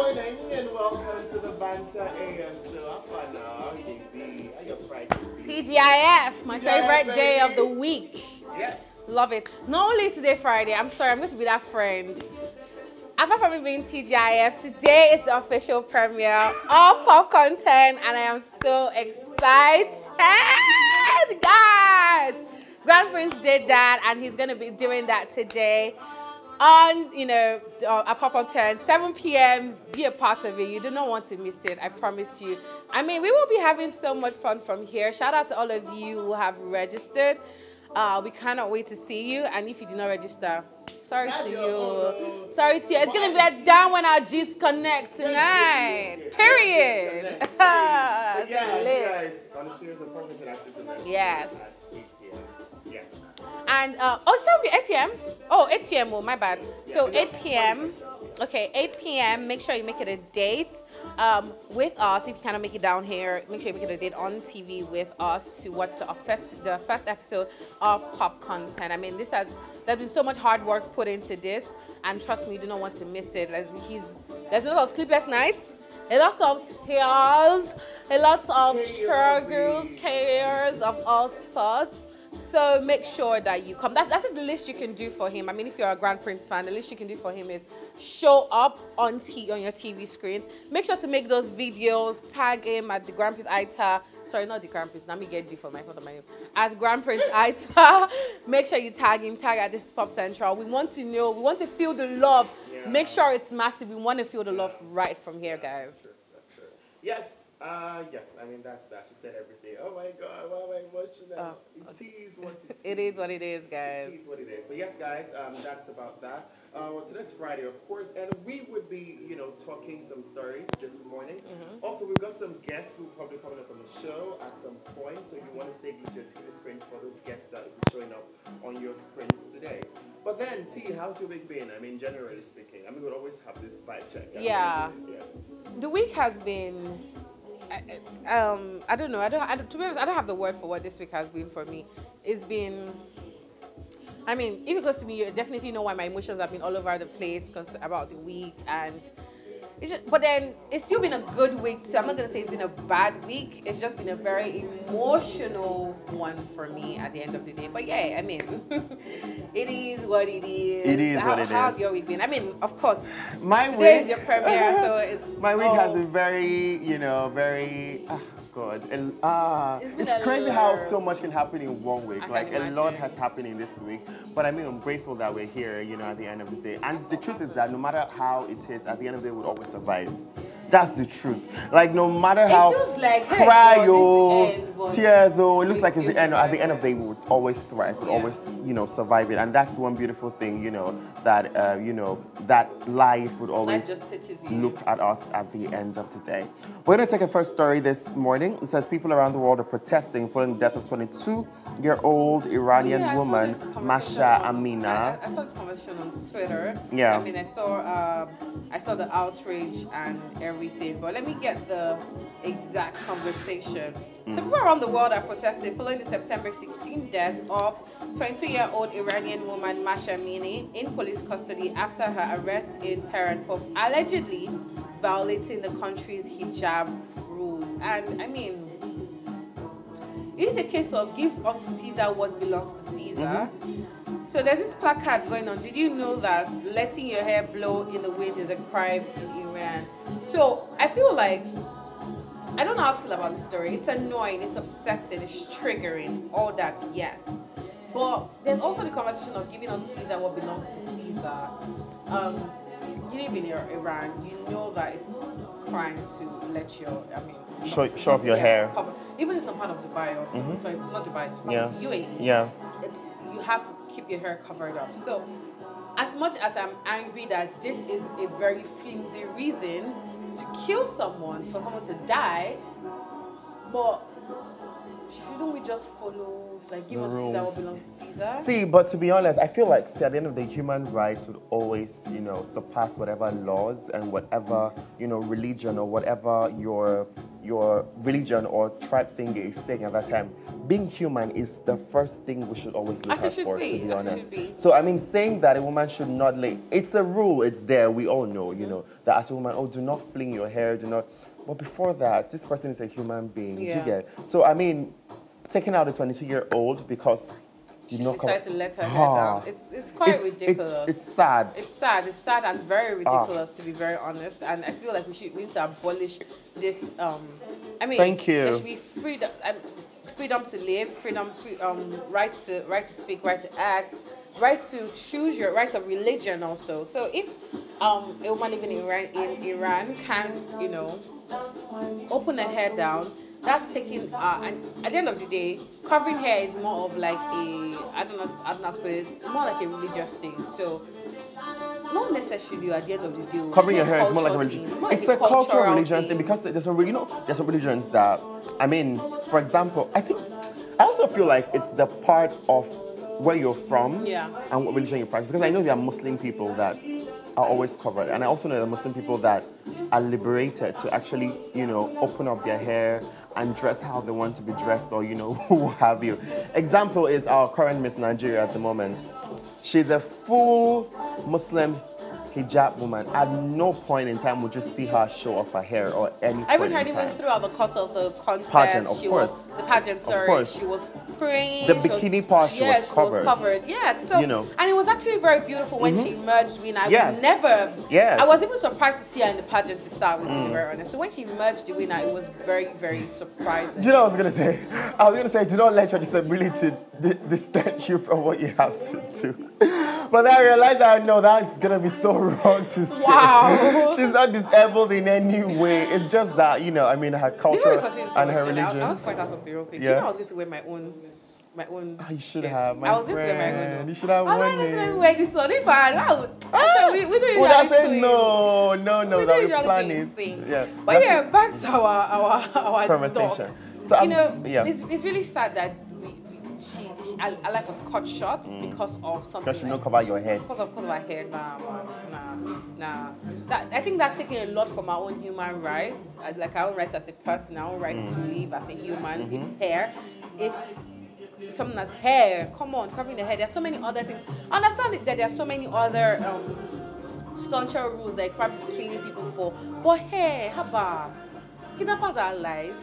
morning and welcome to the Banta AM show. How fun now? How you your Friday? TGIF, my TGIF, favorite day of the week. Yes. Love it. Not only is today Friday, I'm sorry, I'm going to be that friend. Apart from it being TGIF, today is the official premiere of Pop Content, and I am so excited, guys. Grand Prince did that, and he's going to be doing that today on, you know, uh, Pop Content, 7 p.m. Be a part of it. You do not want to miss it. I promise you. I mean, we will be having so much fun from here. Shout out to all of you who have registered. Uh, we cannot wait to see you. And if you did not register, sorry That's to you. Sorry to you. It's gonna be like down when our G's connect tonight. Period. But And uh, so it'll be 8 p.m. Oh, 8 p.m. Oh, my bad. So 8 p.m. Okay, 8 p.m. Make sure you make it a date um, with us. If you cannot make it down here, make sure you make it a date on TV with us to watch the first, the first episode of Pop Content. I mean, this has there's been so much hard work put into this, and trust me, you do not want to miss it. As he's there's a lot of sleepless nights. A lot of tears, a lot of struggles, cares of all sorts. So make sure that you come. That, that is the least you can do for him. I mean, if you're a Grand Prince fan, the least you can do for him is show up on t- on your TV screens. Make sure to make those videos. Tag him at the Grand Prince Ita. Sorry, not the Grand Prince. Let me get D for my photo my name. As Grand Prince Ita. make sure you tag him. Tag at this is Pop Central. We want to know. We want to feel the love. Yeah. Make sure it's massive. We want to feel the love right from here, guys. That's true. Yes. Uh, yes. I mean, that's that. She said everything. Oh my God. Why am I emotional? Oh, it is what it is. It is what it is, guys. It is what it is. But yes, guys, um, that's about that. Uh, well, today's Friday, of course, and we would be, you know, talking some stories this morning. Mm-hmm. Also, we've got some guests who probably coming up on the show at some point, so you want to stay with your TV screens for those guests that will be showing up on your screens today. But then, T, how's your week been? I mean, generally speaking, I mean, we'll always have this vibe check. Yeah. Yeah. the week has been I- um i don't know. I don't, I don't to be honest i don't have the word for what this week has been for me. It's been i mean if it goes to me you definitely know why my emotions have been all over the place about the week and it's just, but then it's still been a good week too. I'm not gonna say it's been a bad week. It's just been a very emotional one for me at the end of the day. But yeah, I mean, it is what it is. It is How, what it How's is. your week been? I mean, of course, My today week. is your premiere, so it's My week has oh. been very, you know, very. Ah, God, and, ah, It's it's, crazy how so much can happen in one week. I like a lot has happened in this week, but I mean, I'm grateful that we're here. You know, at the end of the day, and the truth is that no matter how it is, at the end of the day, we'll always survive. That's the truth. Like no matter It how like, hey, cry God, this end, but tears oh, it looks like it's the end. At the end of the day, we'll always thrive. We'll Yeah. always you know survive it, and that's one beautiful thing. You know that uh, you know that life would always you. look at us at the end of today. We're going to take a first story this morning. It says people around the world are protesting following the death of 22-year-old Iranian Yeah, woman Masha on- Amina. I, I saw this conversation on Twitter. Yeah. I mean, I saw um, I saw the outrage and everything, but let me get the exact conversation. Mm. So people around the world are protesting following the September 16th death of 22-year-old Iranian woman Mahsa Amini in police custody after her arrest in Tehran for allegedly violating the country's hijab rules. And I mean, it is a case of give unto Caesar what belongs to Caesar. Mm-hmm. So there's this placard going on. Did you know that letting your hair blow in the wind is a crime in Iran? So I feel like I don't know how to feel about the story. It's annoying, it's upsetting, it's triggering, all that, yes. But there's also the conversation of giving unto Caesar what belongs to Caesar. Um, you live in Iran, you know that it's crime to let your, I mean, Show- show off your hair. cover- Even in some part of Dubai also. Sorry, not Dubai, it's Yeah. UAE Yeah. it's you have to keep your hair covered up. So, as much as I'm angry that this is a very flimsy reason to kill someone, for someone to die, but shouldn't we just follow, like give The unto Caesar what belongs to Caesar. See, but to be honest, I feel like see, at the end of the day, human rights would always, you know, surpass whatever laws and whatever, you know, religion or whatever your your religion or tribe thing is saying at that time. Being human is the first thing we should always look out for, be, to be as honest. be. So I mean, saying that a woman should not lay, it's a rule. It's there. We all know, you mm-hmm. know, that as a woman, oh, do not fling your hair, do not. But before that, this person is a human being. do Yeah. You get? So I mean, taking out a 22-year-old because you She know, decided to let her hair Ah. down. It's it's quite it's, ridiculous. It's, it's sad. It's sad. It's sad and very Ah. ridiculous, to be very honest. And I feel like we should we need to abolish this. Um, I mean, Thank you. There should be freedom, um, freedom to live, freedom, free, um, right to right to speak, right to act, right to choose your right of religion also. So if um, a woman living in Iran, in Iran can't, you know, open her hair down. That's taking, uh, at the end of the day, covering hair is more of like a, I don't know, I don't know, how to put it, it's more like a religious thing. So, not necessarily at the end of the day. Covering your hair is more like a religion. thing, more It's like a cultural cultural religion thing because there's some, you know, there's some religions that, I mean, for example, I think, I also feel like it's the part of where you're from Yeah. and what religion you practice. Because I know there are Muslim people that are always covered, and I also know there are Muslim people that are liberated to actually, you know, open up their hair and dress how they want to be dressed, or you know, what have you. Example is our current Miss Nigeria at the moment. She's a full Muslim hijab woman. At no point in time would you see her show off her hair or any. I even heard even throughout the course of the contest, Pageant, of she course. was the pageant. Sorry, course. she was praying. The she was- bikini part, she yes, was covered. She was covered. Yes. So You know. Mm-hmm. and it was actually very beautiful when she emerged winner. I Yes. would never. Yes. I was even surprised to see her in the pageant to start with. To Mm. be very honest. So when she emerged the winner, it was very very surprising. Do you know what I was gonna say? I was gonna say, do not let your disability di- distance you from what you have to do. But then I realized that no, that's gonna be so wrong to say. Wow. She's not disabled in any way. It's just that you know, I mean, her culture and her I- religion. I was point out something real quick. Do Yeah. you know I was going to wear my own, my own. Ah, you should shirt? have, my I was going to wear my friend. own. You should have I was worn it. let me wear this one. If I, I would, I we, we don't Would I usually say no, no, no? we That don't we plan it. sing. Yeah. But That's- yeah, back to our our our Conversation. talk. So, you um, know, yeah. it's, it's really sad that we, we, she, she her her life was cut short because of something. Mm. Because you like, don't cover your head. because of of her nah, man, nah. That I think that's taking a lot from our own human rights, like our own rights as a person, our own rights Mm. to live as a human. Mm-hmm. If hair, if something that's hair, come on, covering the hair. There's so many other things. Understand that there are so many other um, stauncher rules like probably killing people for, but hair, haba, kidnappers are alive.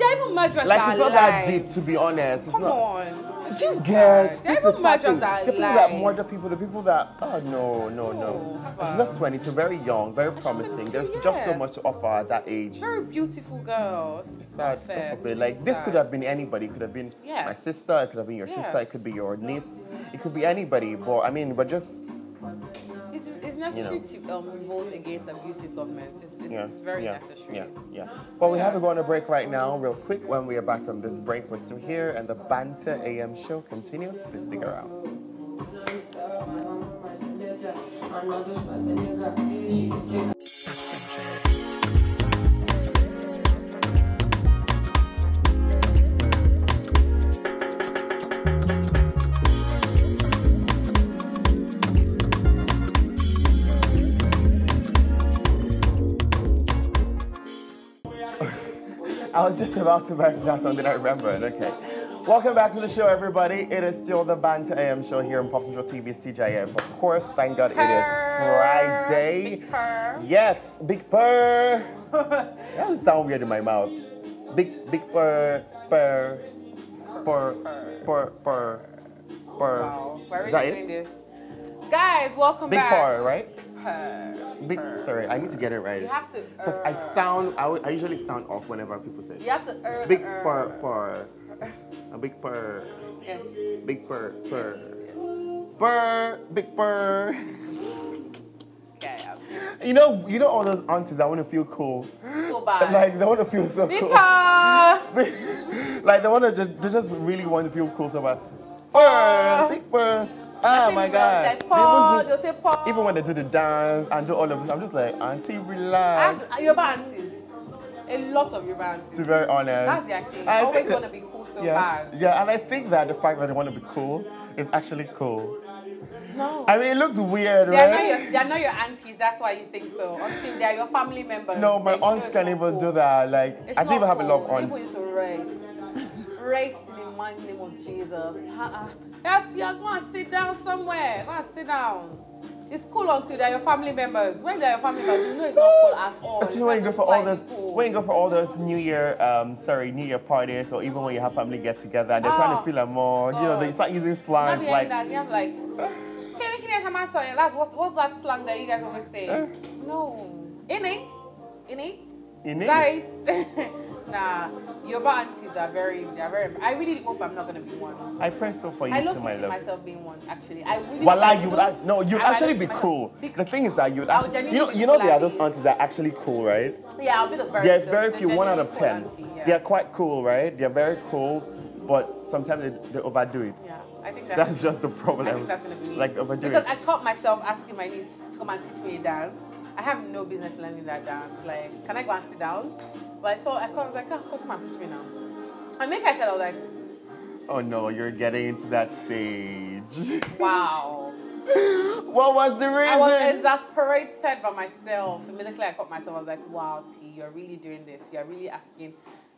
They're even murderers Like it's not that deep, to be honest. It's Come not. on. Do you get? sad. This They're is even the murderers are The people that murder people, the people that oh no, no, no. No, She's just 22, very young, very promising. 22, There's just so much to offer at that age. Very beautiful girls. Sad. God forbid. Like this sad. could have been anybody. It could have been Yes. my sister. It could have been your sister. It could be your niece. It could be anybody. But I mean, but just It's, it's necessary to um, revolt against abusive governments. It's, it's, yeah, it's very yeah, necessary. Yeah, yeah. Well, we have to go on a break right now, real quick. When we are back from this break, we're still here, and the Banta AM show continues. Please stick around. I was just about to mention out something I remembered. Okay. Welcome back to the show, everybody. It is still the Banta AM show here on Pop Central TV's TGIF. Of course, thank God it is Friday. Big purr. Yes, Big Purr. that doesn't sound weird in my mouth. Big, big Purr, Purr, Purr, Purr, Purr, Purr. Wow, Is really that doing it? this. Guys, welcome Big back. Big purr, right? Purr. sorry, I need to get it right. You have to. Because I uh, sound, I, I usually sound off whenever people say. You have to. Uh, Big uh, purr purr. A big purr. Yes. Big purr purr. Purr. Big purr. Okay. You know, you know all those aunties that want to feel cool. so bad. Like they want to feel so Big cool. like they want to, they just really want to feel cool so bad. Purr. Big purr. Ah my god. Like, They even, they'll say do, even when they do the dance and do all of this, I'm just like, auntie, relax. Your aunties. A lot of Yoruba aunties. To be very honest. That's their thing. I Always want to be cool so yeah, bad. yeah, and I think that the fact that they want to be cool is actually cool. No. I mean, it looks weird, they, right? your, they are not your aunties, that's why you think so. Until they are your family members. No, my know aunts can even cool. do that. Like, It's I don't even not have a lot of aunts. People used to race. race in the mighty name of Jesus. Uh-uh. Yeah, yeah, go and sit down somewhere. Go and sit down. It's cool until they're your family members. When they're your family members, you know it's not cool at all. Especially when you go for all those, cool. when you go for all those New Year, um, sorry, New Year parties, or even when you have family get together, and they're trying Oh, to feel like more, you know, they start using slang like, that, you have like, can you sorry, that's what, what's that slang that you guys always say? Eh. No. Innate? Innate? in Is that it? Nah, Yoruba aunties are very, they're very, I really hope I'm not going to be one. I pray so for you I too, love my see love. myself being one, actually. I really Well, hope I like you would, do. no, you'd I actually be cool. The thing is that you'd actually, you know, you know, there are those aunties that are actually cool, right? Yeah, I'll be the very They're very few, one out of ten. auntie, yeah. They're quite cool, right? They're very cool, but sometimes they, they overdo it. Yeah, I think that's, That's just the problem. I think that's gonna be me. Like overdo because. I caught myself asking my niece to come and teach me a dance. I have no business learning that dance. Like, can I go and sit down? But I thought, I I was like, oh, come and teach me now. And make I said I was like, Oh no, you're getting into that stage. wow. what was the reason? I was exasperated by myself. Immediately I caught myself. I was like, wow, T, you're really doing this. You're really asking,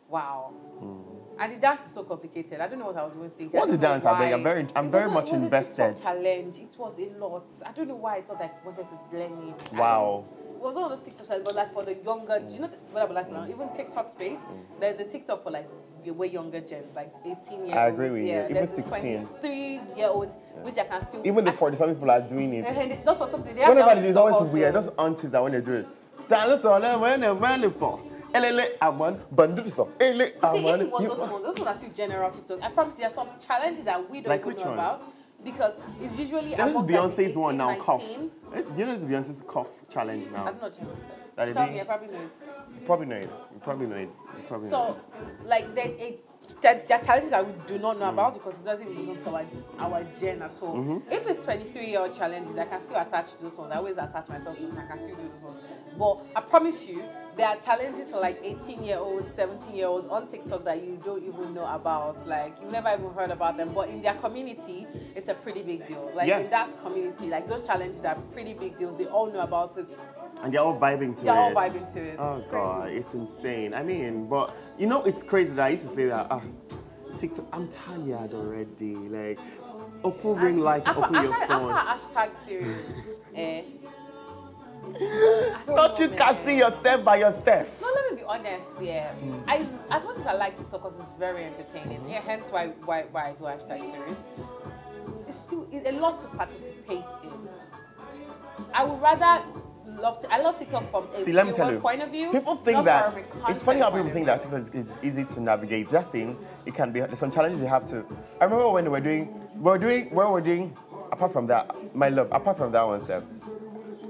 wow. Hmm. And the dance is so complicated. I don't know what I was even thinking. I What's the dance, I beg? I'm very- I'm It very much it was a invested. Challenge. It was a lot. I don't know why I thought I wanted to learn it. I Wow. It was one of those TikTok challenges, but like for the younger, do you know what I'm like now? Even TikTok space, mm. there's a TikTok for like way younger gens, like 18 year I agree with you. yeah, Even there's 16. 23 year olds, which I can still. Even the 40 some people are doing it. and That's for something. They have Whenever their it own always also. weird. Those aunties that when they do it. That's them when they're running for. Elele aman bandu so. Ele See, if aman. it was those ones, those ones are still general TikTok. I promise you, there are some challenges that we don't Like even know one? about because it's usually. This is Beyonce's one now, 18, cough. 19. Eh, do you know this is Beyonce's cough challenge now? I now? don't know. Jen. Tell it? me, I probably know it. You probably know it. You probably know it. You probably know So, like, there's a, there, there are challenges that we do not know Mm. about because it doesn't belong to our, our gen at all. Mm-hmm. If it's 23 year old challenges, I can still attach to those ones. I always attach myself to those, I can still do those ones. But I promise you, there are challenges for like 18 year olds, 17 year olds on TikTok that you don't even know about. Like, you've never even heard about them. But in their community, it's a pretty big deal. Like, Yes. in that community, like, those challenges are pretty big deals. They all know about it. And they're all vibing to it. They're all vibing to it. Oh it's god, crazy. it's insane. I mean, but you know, it's crazy that I used to say that. Ah, TikTok, I'm tired already. Like, open ring light, open your after, phone. after hashtag series, eh? Don't you can see yourself by yourself? No, let me be honest. Yeah, I as much as I like TikTok because it's very entertaining. Yeah, hence why why why I do hashtag series. It's still it's a lot to participate in. I would rather love to. I love TikTok from a See, let me tell you. point of view. People think that it's funny how people think that. TikTok is, easy to navigate. That thing, it can be. There's some challenges you have to. I remember when we were doing, we were doing, what we're doing. Apart from that, my love. Apart from that one, sir.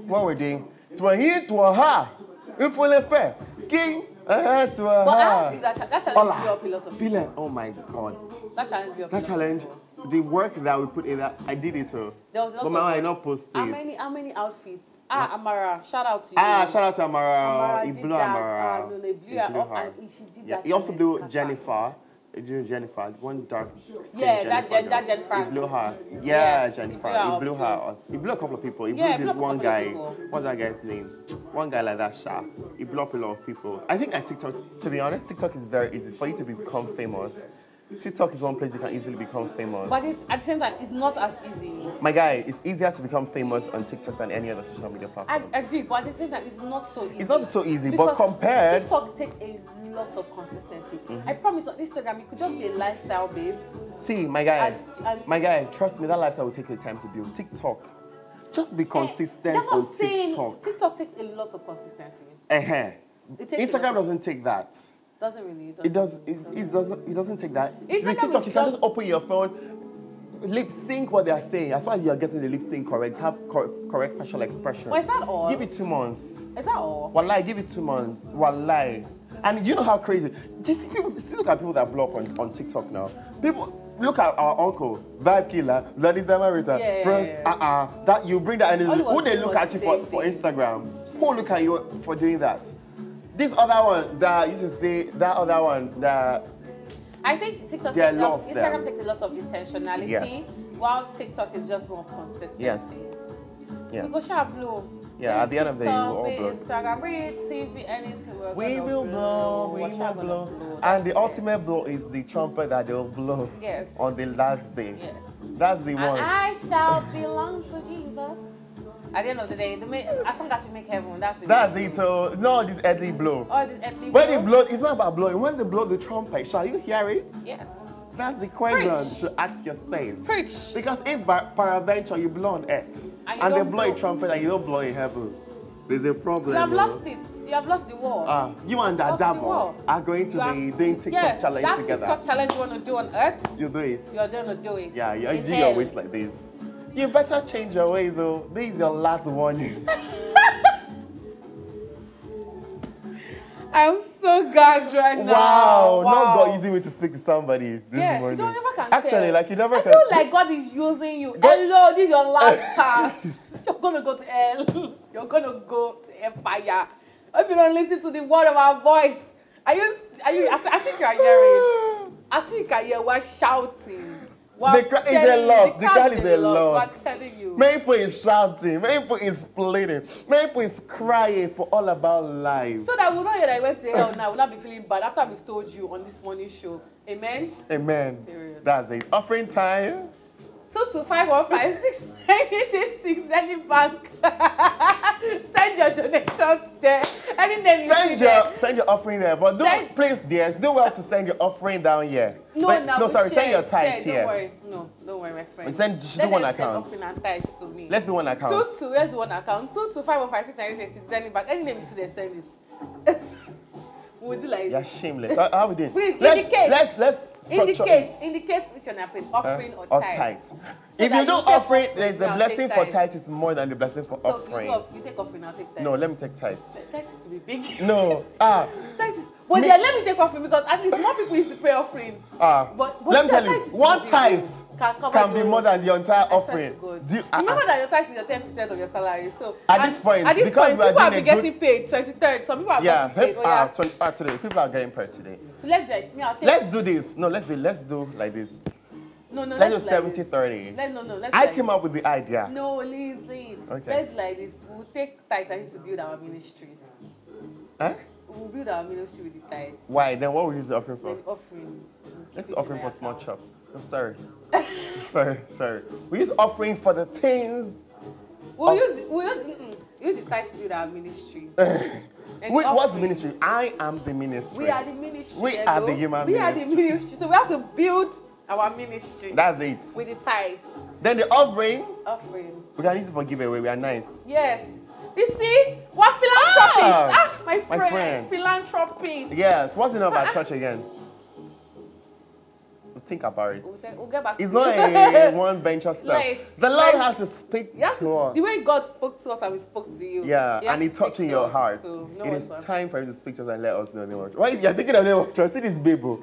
What we're doing. To a he, to a ha. If we fair, king. Uh, to a But I ha. have to give that, that challenge Hola. up a lot of Feeling. Oh my god. That challenge That challenge. The work that we put in that, I did it too. There was a lot But of my I not post How many how many outfits? Ah, Amara, shout out to you. Ah, shout out to Amara. Amara He blew that. Amara. Ah, no, they blew He her blew up her. and she did Yeah, that he also blew. Jennifer. He blew Jennifer, one dark skin Yeah, that Jennifer Jen- girl. that Jennifer. He blew her. Yeah, Yes, he Jennifer. blew her He blew her. He blew a couple of people. He blew blew this a one guy. What's that guy's name? One guy like that, Sha. He blew up a lot of people. I think that TikTok, to be honest, TikTok is very easy for you to become famous. TikTok is one place you can easily become famous. But it's at the same time, it's not as easy. My guy, it's easier to become famous on TikTok than any other social media platform. I agree, but at the same time, it's not so easy. It's not so easy, but Because compared, TikTok takes a lot of consistency. Mm-hmm. I promise on Instagram, you could just be a lifestyle babe. see, my guy, And- and- my guy, trust me, that lifestyle will take you time to build. TikTok, just be Eh, consistent That's what on I'm saying. TikTok. TikTok takes a lot of consistency. Uh-huh. It a lot Instagram doesn't take that. It doesn't really. It does. It, it doesn't. It doesn't take that. With TikTok, you can just- open your phone, lip sync what they are saying. As far as you are getting the lip sync correct, have cor- correct facial expression. Well, is that all? Give it two months. Is that all? Wallahi, give it two months. Wallahi. And you know how crazy? Just see people. See, look at people that blow up on, on TikTok now. People. Look at our uncle, vibe killer, bloody Zamarita. Yeah, yeah, yeah. Uh-uh. That you bring that energy. All he was Who they look at you for, for. Instagram? Who look at you for doing that? This other one that you to say that other one that I think TikTok, are a takes- lot Instagram them. takes a lot of intentionality, Yes. while TikTok is just more of consistency. yes, We yeah. go shall blow. Yeah, at the end of the day, TikTok, we'll all blow. Instagram, it TV, anything. We're We will blow, we will gonna blow. And the ultimate blow is the trumpet that they'll blow Yes. on the last day. Yes. That's the And one. I shall belong to Jesus. At the end of the day, the ma- as long as we make heaven, that's it. That's it. So, no, this earthly blow. Oh, this earthly blow. When blow. the blow, it's not about blowing. When they blow the trumpet, shall you hear it? Yes. That's the question Preach. to ask yourself. Preach. Because if by peradventure you blow on earth And and, they blow, blow. a trumpet and you don't blow in heaven, there's a problem. You have oh. lost it. You have lost the war. Ah, you and that devil are going to You be have- doing TikTok yes, challenge that together. TikTok challenge you want to do on earth, You do it. you're going to do it. Yeah, you In do your ways like this. You better change your ways though. This is your last warning. I'm so gagged right now. wow, not. God using me to speak to somebody this Yes, you morning. don't ever can Actually, tell. like you never I can. feel like God is using you. God- Hello, this is your last chance. You're gonna go to hell. You're gonna go to empire. If you don't listen to the word of our voice, are you? Are you? I, I think you are hearing. I think I hear we're shouting. The crowd is a lot. The crowd is a lot. Many people is shouting. Many people is pleading. Many people is crying for all about life. So that not hear that I went to hell now. We'll not be feeling bad after we've told you on this morning show. Amen. Amen. Period. That's it. Offering time. Two two five one five six nine eight eight six any bank. Send your donations there. Any name you see Send there. your send your offering there, but do Send- please, dear, do well to send your offering down here. no But- no, we sorry, share send your it, tithe here. don't worry. No don't worry my friend. We send- Let do one them send account. offering and tithes to me. Let's do one account. two two let's do one account. Two two five one five six nine eight eight six any bank. Any name you see there send it we'll do like You're shameless. How, how we doing? Please, let's, indicate. Let's let's indicate it. indicate which one happened offering Uh, or tithe tithe. So if you do you offering, offering, there's the blessing for tithe. tithe is more than the blessing for so offering. off- you take offering I'll take tithe No, let me take tithes. tithe is to be big No, ah, That is, but Me- then let me take offering because at least more people used to pay offering. ah. But, but let me tell you, one tithe can, can be more than the entire offering. Do you, ah, Remember ah. that your tithe is your ten percent of your salary. So At this point, at this because point, are people have been good- getting paid twenty third. Some people have yeah, gotten paid. Oh, ah, yeah. 20, ah, today people are getting paid today. So let's do it. Me, I'll take. Let's do this. No, let's do let's do like this. no, no. Let's let's do like 70 this. 30. Let no, no. Let's I like came this. up with the idea. No, listen. Okay. Let's like this. We'll take tithe to build our ministry. Huh? We'll build our ministry with the tithe. Why? Then what would you use the offering for? Then offering. Let's keep it in offering for small chops. I'm sorry. sorry, sorry. We use offering for the things. We'll use we'll use, use the tithe to build our ministry. Wait, what's the ministry? I am the ministry. We are the ministry. We hello? are the human We are the ministry. ministry. So we have to build our ministry That's it. with the tithe Then the offering, offering. we can use it for giveaway. We are nice. Yes. You see, what philanthropists? Ah, Ah, my my friend. friend. Philanthropists. Yes. What's the name of our church again? Think about it. We'll, say- we'll get back It's to not you. a one venture stuff. Nice. The Lord Nice. has to speak Yes, to us. the way God spoke to us and we spoke to you. Yeah, He and to He's touching to your us heart. No it is time for Him to speak to us and let us know the name of church. Why you're thinking of the name of church? It is Bible.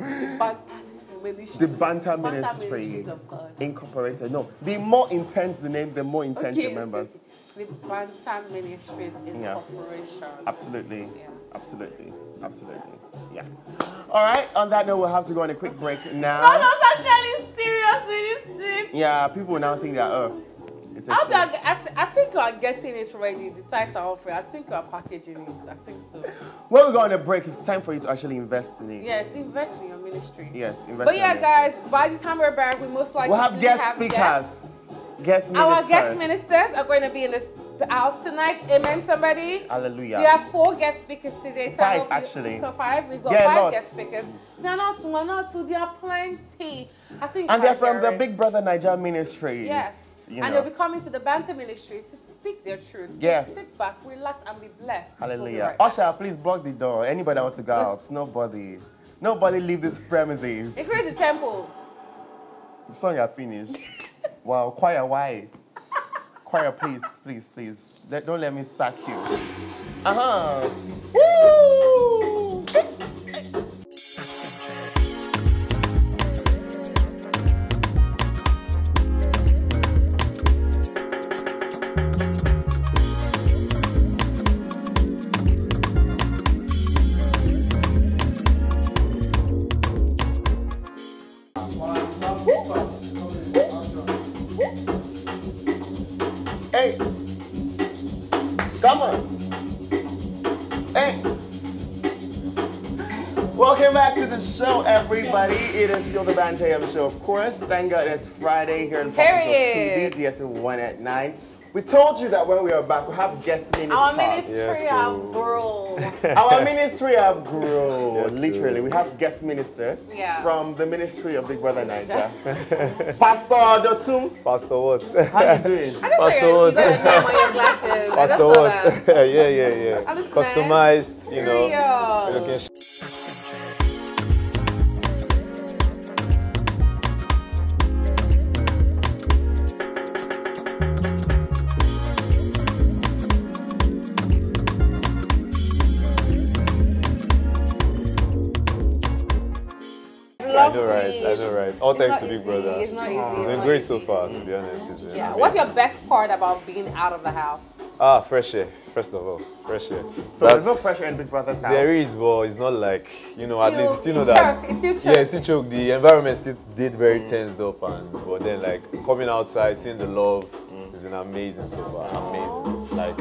The. Banter Ministry Ministries of God. Incorporated. No, the more intense the name, the more intense Okay, the members. The Banter Ministries Yeah. Absolutely. Yeah. Absolutely. Absolutely. Yeah. All right. On that note, we'll have to go on a quick break now. No, no, actually serious with this thing. Yeah, people now think that oh, it's a I'll be. I, th- I think you are getting it ready. The title offering. I think you are packaging it. I think so. when we go on a break, it's time for you to actually invest in it. Yes, invest in your ministry. Yes, invest But in yeah, guys, by the time we're back, we most likely We'll have guest speakers. guests. Guest ministers. Our guest ministers are going to be in this, the house tonight. Amen, somebody. Hallelujah. We have four guest speakers today. So Five, you- actually. so five. We've got Yeah, five lots. guest speakers. They're not one or two. They are plenty. I think. And they're from the. Big Brother Naija Ministry. Yes. You and they'll be coming to the Banter Ministry to speak their truth. So Yes. sit back, relax, and be blessed. Hallelujah. right. Usher, please block the door. Anybody wants to go out? Nobody. Nobody leave this premises. Increase the tempo. The song are finished. wow, choir, why? choir, please, please, please. Don't let me sack you. Uh huh. Woo! Show, everybody. It is still the Banta AM show, of course. Thank God it's Friday here in Period. TV, GSM 1 at 9. We told you that when we are back, we have guest ministers. Our ministry Yes, have grown. Our ministry have grown, Yes, literally. sir. We have guest ministers Yeah. from the ministry of Big Brother Naija. Pastor Dotun, Pastor what? how you doing? I just Pastor your, you got a name on your glasses. Pastor saw what? that. yeah, yeah, yeah. That looks nice. Customized, you know. Period. Looking right? I know, right? All It's thanks to Big easy. Brother. It's not easy. It's It's It's been not great easy. so far, to be honest. It's been Yeah. amazing. What's your best part about being out of the house? Ah, fresh air. First of all, fresh air. So there's no pressure in Big Brother's house. There is, but it's not like you know. at least you still know it's that. choke, it's still yeah, it's still choke. The environment still did very tensed up, and but then like coming outside, seeing the love, it's been amazing so far. Amazing. Like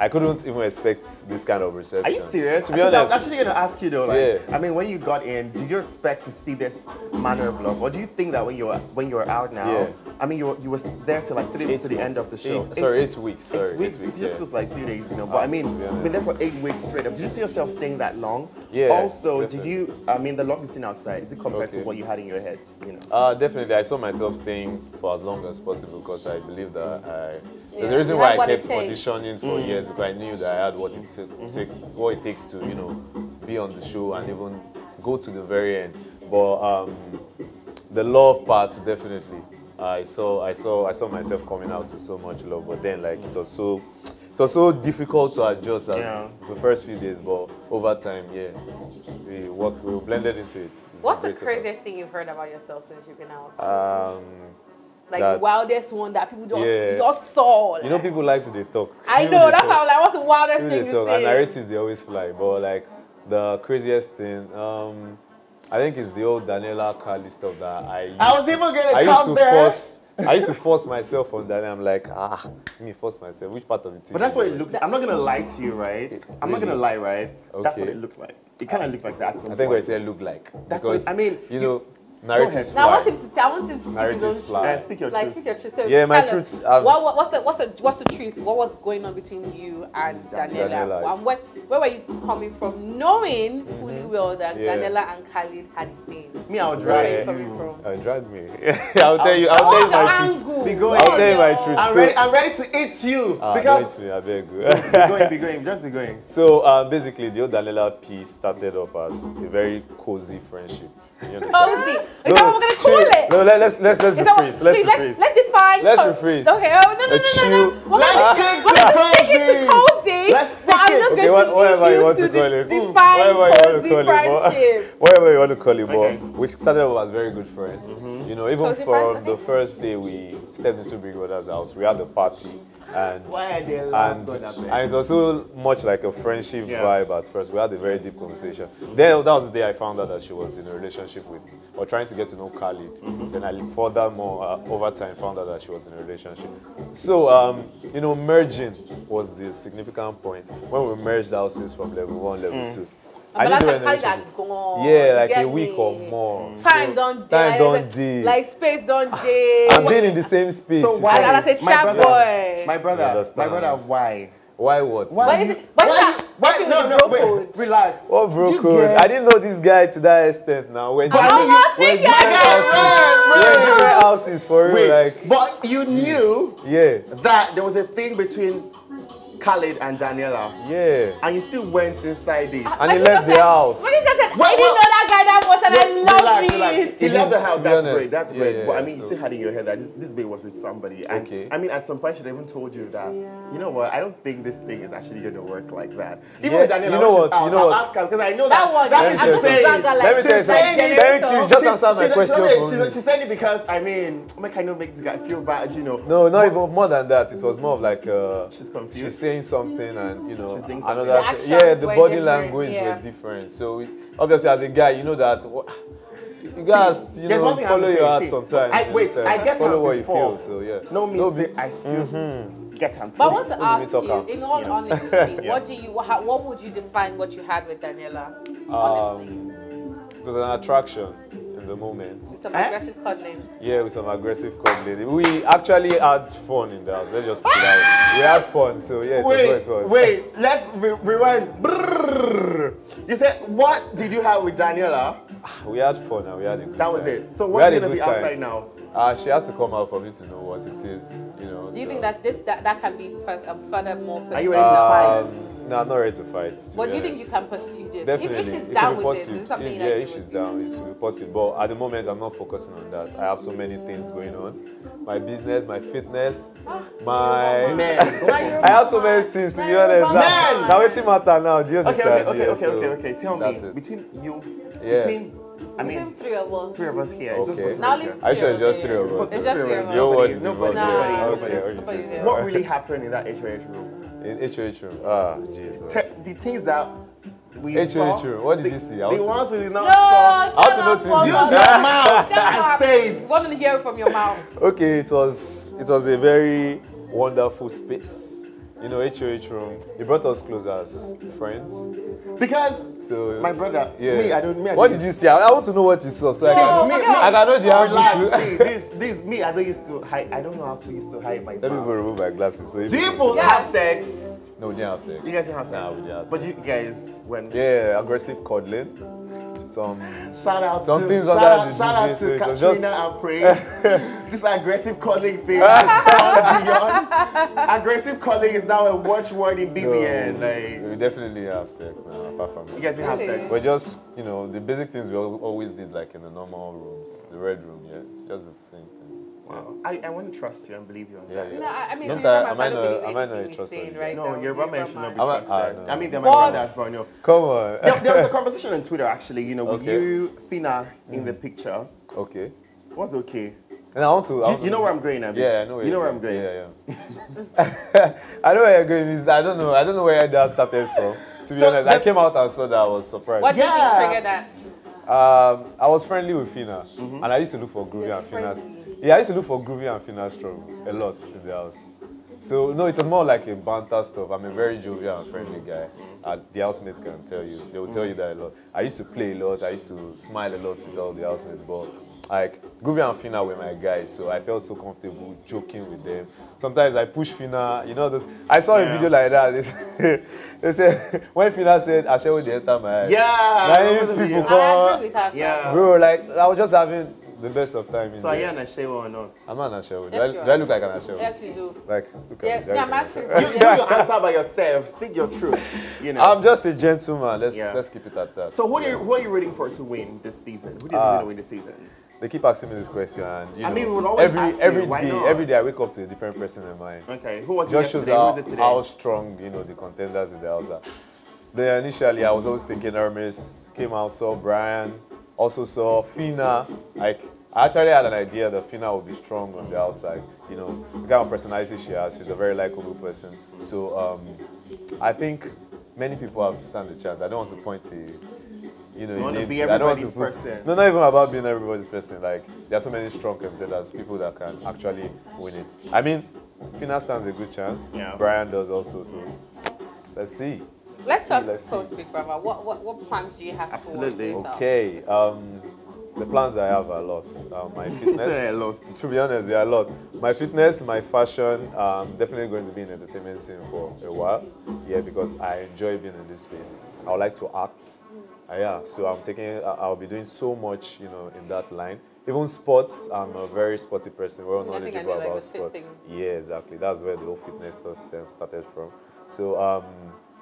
I couldn't even expect this kind of reception. Are you serious? To be Because I was actually going to ask you though, like, Yeah. I mean, when you got in, did you expect to see this manner of love, or do you think that when you were when you were out now, Yeah. I mean, you were, you were there till like three weeks to the end of the show. Eight, sorry, eight weeks. Sorry, Eight weeks. Eight weeks it just yeah. feels like two days, you know. But I mean, to be you've been there for eight weeks straight up. Did you see yourself staying that long? Yeah, Also, did you? I mean, the longest you've seen outside is it compared to what you had in your head? You know. Uh, definitely, I saw myself staying for as long as possible because I believe that I. There's a reason why I kept takes. auditioning for years because I knew that I had what it took, take, what it takes to you know be on the show and even go to the very end. But um, the love part definitely. I saw I saw I saw myself coming out to so much love, but then like it was so it was so difficult to adjust at Yeah. the first few days, but over time, yeah, we worked, we blended into it. It's What's the been great so far. craziest thing you've heard about yourself since you've been out? Um, like the that's- wildest one that people just, Yeah. just saw. you know, people like to they talk. I People know, that's talk. how like what's the wildest People thing dey you talk, and narratives they always fly. But like the craziest thing, um, I think it's the old Daniella Khalid stuff that I. Used I was to- even gonna used come to there. force. I used to force myself on Daniella. I'm like, ah, let me force myself. Which part of the team? But that's what it looks. I'm not gonna lie to you, right? I'm not gonna lie, right? Okay. That's what it looked like. It kind of looked like that. at I think what I point. said look like. That's what- because I mean, you you- know, narratives ahead. Now I want him to. I want him to speak his Narratives own truth. fly. Uh, speak your Like truth. speak your truth. So Yeah, my truth, What, what, what's the what's the what's the truth? What was going on between you and Daniella? Daniella, And where, where were you coming from, knowing fully well that Yeah. Daniella and Khalid had a thing? Me, I'll Where were you coming you. from? Uh, drag me. I'll tell you. I'll tell you my truth. angle? Be What going. I'll tell you my truth. I'm ready. I'm ready to eat you Ah, don't because. hit me, I beg you. be going, be going, just be going. So uh, basically, the old Daniella piece started off as a very cozy friendship. Cozy. Is that what we're gonna call chill. it? No, let, let's let's let's rephrase. Let's rephrase. Let's, define. Let's rephrase. Okay. Oh no no no no no. We're gonna stick we're gonna stick it to cozy. Let's but I'm just Okay, going to whatever you you want to call it. Define Whatever you want to cozy call it, but- friendship. Whatever you want to call it, but we started off as very good friends. Mm-hmm. You know, even from the first day we stepped into Big Brother's house, we had a party, and Why are and, allowed to go that way? and it was so much like a friendship Yeah. vibe at first. We had a very deep conversation. Then that was the day I found out that she was in a relationship with, or trying to get to know Khalid. Mm-hmm. Then I furthermore uh, over time found out that she was in a relationship. So um, you know, merging was the significant point when we merged houses from level one, level Mm. two. But knew last they were time in a Khalid had relationship. gone. Yeah, you like a week me? or more. Time So- don't Time don't day. Like space don't day. And being in the same space. So why? I said, my sharp brother, boy. My You brother, my brother, why? Why what? Why? Why you- is it- why why? that- Why? issue No, no, bro wait. code? Relax. What Do bro you code? get- I didn't know this guy to that extent now. Different, not we're thinking different I got houses. Right, right. different houses for real. Wait, Like, but you knew yeah, that there was a thing between Khalid and Daniella, yeah. and you still went inside it. And he left the said- house. When he just said, I Well, didn't well- know that guy that much and I love relax, it. relax. He He left the house. That's honest. great. That's Yeah, great. yeah, but I mean, you still had in your head that this, this babe was with somebody. And Okay. I mean, at some point, she'd even told you that. You know what? I don't think this thing is actually going to work like that. Even Yeah, with Daniella, you know when she's what, you out, know I'll what. ask her because I know That that. one, that I'm is tell you just insane. Let me tell you something. Thank you. Just answer my question she, for me. she said it because I mean, make I know make this guy feel bad, you know. No, not even more than that. It was more of like uh, She's confused. She's saying something, and you know, She's doing another. The yeah, the were body different, language yeah. were different. So we, obviously, as a guy, you know that. You guys, you There's know, one thing follow your heart sometimes. I, wait. I get follow what before. you feel. So yeah. No means No be- say I still get out. But I want to Who do we ask you, of? in all Yeah. honesty, Yeah. what do you, how, what would you define what you had with Daniella? Honestly, Um, it was an attraction in the moment. With some Eh? aggressive cuddling. Yeah, with some aggressive cuddling. We actually had fun in the house. Let's just put it that way. We had fun, so yeah, it was what Wait, it was. wait, let's re- rewind. Brrrr. You said, what did you have with Daniella? We had fun and we had a good That was time. it. So We what's had a going to good be time. outside now? Uh, she has to come out for me to know what it is, you know. Do you so. think that this that, that can be per, um, further more? Are you ready to Um, fight? No, I'm not ready to fight. to What do you think you can pursue this? Definitely. If, if it she's could down be with this, possible. is something If- that yeah, if she's down, it should be possible. But at the moment, I'm not focusing on that. I have so many things going on. My business, my fitness, ah, my... Man. Man. I have so many things, to be honest. Man. Now, now waiting matter now, do you Okay, understand? okay, okay, Yeah, okay, okay, okay. Tell me, it. between you, Yeah. between, I Between mean, three of us. three of us here. it's just Okay. Now person. leave Are you sure it's three just three of us? It's just three of us. Your Nobody, word is nobody, nobody, nobody. Okay, okay. What really happened in that HOH room? In HOH room. Ah, Jesus. Te- the things that we HOH saw. room. What did the, you see? I The ones we did not No, saw. How to tell know things Use your mouth Tell and say it. Want to hear it from your mouth. Okay, it was it was a very wonderful space. You know, HOH room. It brought us closer as friends. Because So my brother, yeah. me, I don't. Me, I what did you see? I, I want to know what you saw, so I can. me, me, I can know the relax, angle too. see, this, this, me, I don't used to hide. I don't know how to used to hide myself. Let me go remove my glasses. So Do you can people. Yeah. have sex? No, we didn't have sex. You guys don't have sex. Nah, we didn't have But sex. you guys, when Yeah, aggressive cuddling. Some. shout out Some to things shout under out, the shout out to it was Katrina just- and Praise. this aggressive cuddling thing is beyond. Aggressive cuddling is now a watchword in BBN. No, Like we definitely have sex now, apart from you guys didn't have sex. We're just, you know, the basic things we always did, like in the normal rooms, the red room, yeah, it's just the same thing. Wow. I, I want to trust you and believe you on Yeah, that. yeah. No, I I mean, Don't so your I- grandma, am so I I don't not- am I not anything you're saying right No, now. your Dear grandma should not be grandma. I'm trusted. no. I mean, they're my But- brothers, but no. Come on. There, there was a conversation on Twitter actually, you know, with Okay. you, Phyna, in the picture. okay. What's okay? And I want to. I want you, you to- know where I'm going, Abby? Yeah, I know where You know where I'm going. Yeah, yeah. I know where you're going. It's, I don't know. I don't know where that started from. To be So honest, I came out and saw that. I was surprised. What do you think Yeah. triggered that? Um, I was friendly with Phyna, Mm-hmm. and I used to look for Groovy and Phyna's. Friendly. Yeah, I used to look for Groovy and Phyna's trouble a lot in the house. So no, it was more like a banter stuff. I'm a very jovial and friendly guy. Uh, the housemates can tell you. They will tell you that a lot. I used to play a lot. I used to smile a lot with all the housemates, but like Groovy and Phyna were my guys, so I felt so comfortable joking with them. Sometimes I push Phyna, you know this. I saw a video like that. They, say- they said when Phyna said, "I shall the enter my eyes." Yeah. I the people video. I agree with her. Yeah. Bro, like I was just having the best of time. So are you there. an Ashewo or not? I'm not an Ashewo. Do, Yes, I, you do. I look like an Ashewo? Yes, you do. Like, look at Yeah, me. I yeah, look I'm like an asking Ashewo? You give your answer by yourself. Speak your truth. You know. I'm just a gentleman. Let's Yeah. let's keep it at that. so who, do you, who are you rooting for to win this season? Who do you Ah. think will win this season? They keep asking me this question, and you I know, mean, we'll always every ask you, every why day, not? every day I wake up to a different person in mind. Okay. Who was it Just shows yesterday? how, Who is it today? how strong you know the contenders in the house are. Then initially I was always thinking Hermes came out, saw Bryann, also saw Phyna. Like I actually had an idea that Phyna would be strong on the outside. You know, the kind of personality she has, she's a very likable person. So um, I think many people have stand a chance. I don't want to point a you know, You be to. I don't want to everybody's put person. no, not even about being everybody's person. Like there are so many strong contenders, people that can actually win it. I mean, Phyna stands a good chance. Yeah. Bryann does also. So let's see. Let's See, talk let's see. post Big Brother. What, what what plans do you have Absolutely. for? Okay. Um, the plans I have are a lot. Um, my fitness. Say a lot. To be honest, there are a lot. My fitness, my fashion. Um, definitely going to be in entertainment scene for a while. Yeah, because I enjoy being in this space. I would like to act. Uh, yeah, so I'm taking. I- I'll be doing so much, you know, in that line. Even sports, I'm a very sporty person, well I knowledgeable know, like, about the sport. Yeah, exactly. That's where the whole fitness stuff stem- started from. So um,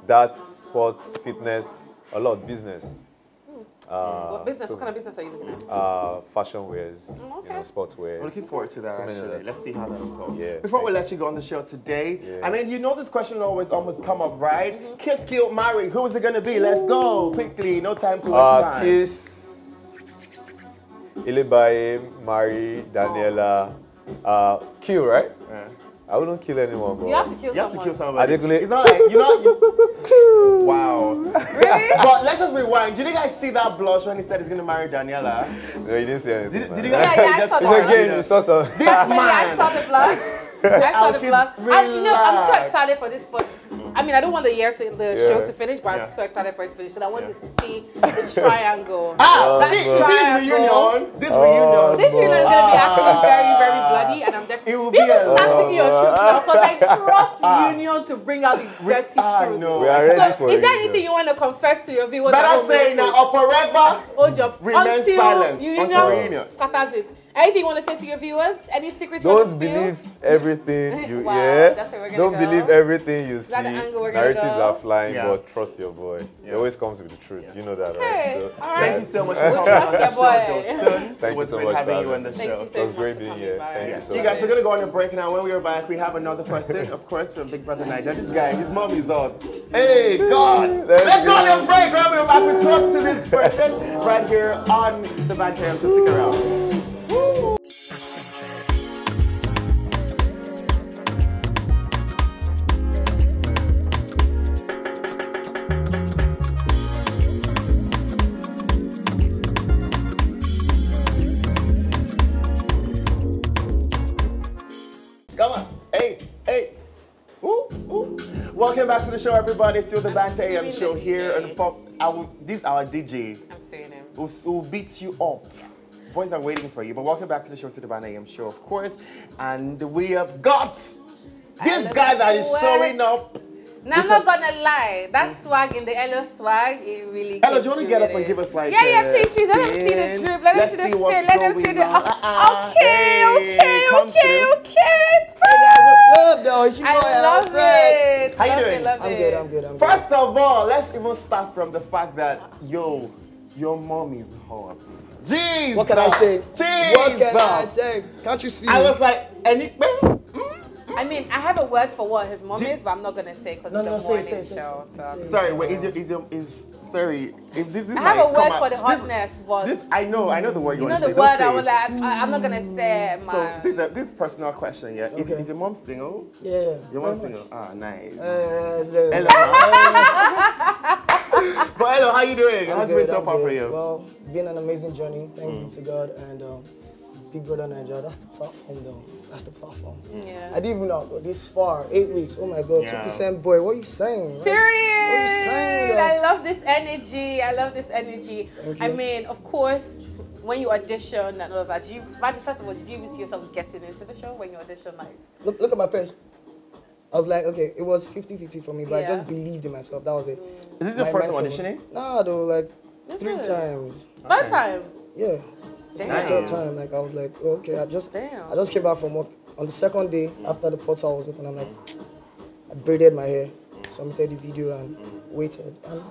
that's sports, fitness, a lot business. Uh, What business? so, what kind of business are you looking at? uh, fashion wears, Mm, you know, sports wears. I'm looking forward to that So actually. other- Let's see how that will go. Yeah, Before we thank let you go on the show today, Yeah. I mean, you know this question always almost come up, right? Mm-hmm. Kiss, kill, marry. Who is it gonna be? Let's go quickly. No time to waste Uh, time. Kiss, Ilebaye, Mari, Daniella, uh, Q, right? Yeah. I wouldn't kill anyone, but You have to kill someone. You have to kill somebody. Adekunle- It's not like you know. You, wow. Really? But let's just rewind. Did you guys see that blush when he said he's gonna marry Daniella? No, you didn't say anything. Did, did you guys? yeah, I saw It's that. okay, you saw some. This Really, I saw the blood. I saw the Alkis, blood. I, you know, I'm so excited for this. But I mean, I don't want the year to the Yeah. show to finish, but Yeah. I'm so excited for it to finish because I want Yeah. to see the triangle. Ah, That see, you see this reunion? This Oh, reunion. This reunion is gonna be actually very, very bloody, and I'm It definitely. will People be a- start speaking your truth now, because I trust Ah. reunion to bring out the dirty Ah, truth. no. We are ready So, for is there anything you want to confess to your viewers? at Better home say now or forever. Hold your Remain until silent you until know reunion. scatters it. Anything you want to say to your viewers? Any secrets you want to Don't believe everything you Wow, hear. that's where we're gonna Don't go. believe everything you see. That the angle we're Narratives go? are flying, Yeah. but trust your boy. Yeah. It always comes with the truth. You know that, Okay, right? all right. Thank you so much for coming on the show, boy. Thank It you so great much having you on the Thank show. you It was great for being here. by. Thank you so See you guys, we're gonna go on a break now. When we are back, we have another person, of course, from Big Brother Naija. This guy, his mom is on. Hey, God! Let's Let's go on a break. When we're back, we talk to this person right here on the Banta AM. So stick around. Back to the show, everybody. Still the I'm Banta AM show the here on the pop. Our, this is our DJ I'm suing him. who, who beats you up. Yes. Boys are waiting for you. But welcome back to the show, City Banta AM show, of course. And we have got this I guy that is showing up. Now I'm not gonna lie, that swag in the Eloswag, it really. Came do you want to get up and give us like Yeah, yeah, please, please. Let them see the drip. Let them see the fit. Let them see the. Uh-uh. Okay, okay, okay, through. okay. What's up, though? It's your boy, I love Al Said. it. How you love doing? It, love I'm it. good, I'm good, I'm good. First of all, let's even start from the fact that, yo, your mom is hot. Jesus. What can I say? Jesus. What can I say? Can't you see? I was like, any I mean, I have a word for what his mom Do- is, but I'm not gonna say because No, it's no, a say, morning say, say, show. say, so Sorry, wait, is your, is your, is, sorry, if this, this I have a word out- for the this- hotness, but This, I know, I know the word you, you know want the to say. don't word I it. would like. I, I'm not gonna say my. So this is a, this personal question, yeah. Is, Okay. is your mom single? yeah. Your very mom's much. single? Ah, nice. Uh, Hello. but hello, how you doing? I'm How's it good, been so I'm far for you? Well, been an amazing journey. Thanks Mm. be to God and um, Big Brother Nigeria. That's the platform, though. That's the platform. Yeah. I didn't even know I got this far. Eight weeks. Oh my God. Two Yeah. percent boy. What are you saying? right? Period. saying, though? I love this energy. I love this energy. Thank I mean, of course, when you audition and all of that, did you, Manny, first of all, did you even see yourself getting into the show when you audition? Like, Look, look at my face. I was like, okay, it was 50-50 for me, but I just believed in myself. That was it. Is this your My first time mindset auditioning? was- Nah, though, like Is three it? times. by Okay. time. Yeah. It's my third time. Like I was like, oh, okay, I just Damn. I just came back from work. On the second day after the portal was open, I'm like, I braided my hair, submitted the video and waited. And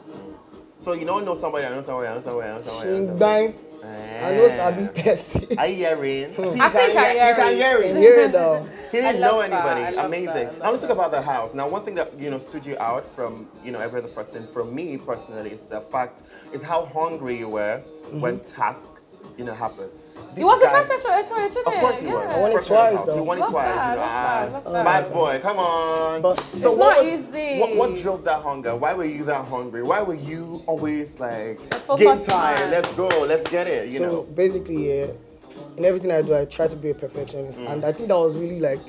So you don't know somebody, I know somebody, I know somebody, I know somebody. I know shing somebody. bang, I know Eh. Sabi Percy. Are you hearing? Hmm. I can think I hear- You can hear hear it. it. And here though, He didn't I know anybody. Amazing. that. I love Now let's talk about the house. Now one thing that you know stood you out from you know every other person, from me personally, is the fact is how hungry you were Mm-hmm. when task you know happened. He was the This guy- first intro, intro, intro. Of course he was. yeah. I won it First in the twice, house. though. He won it twice. that, you know, love that, ah, love that. Bad boy, come on. But- so It's what not was- easy. What, what drove that hunger? Why were you that hungry? Why were you always like focus game time? man. Let's go. Let's get it. You so know. basically, yeah, in everything I do, I try to be a perfectionist, Mm. and I think that was really like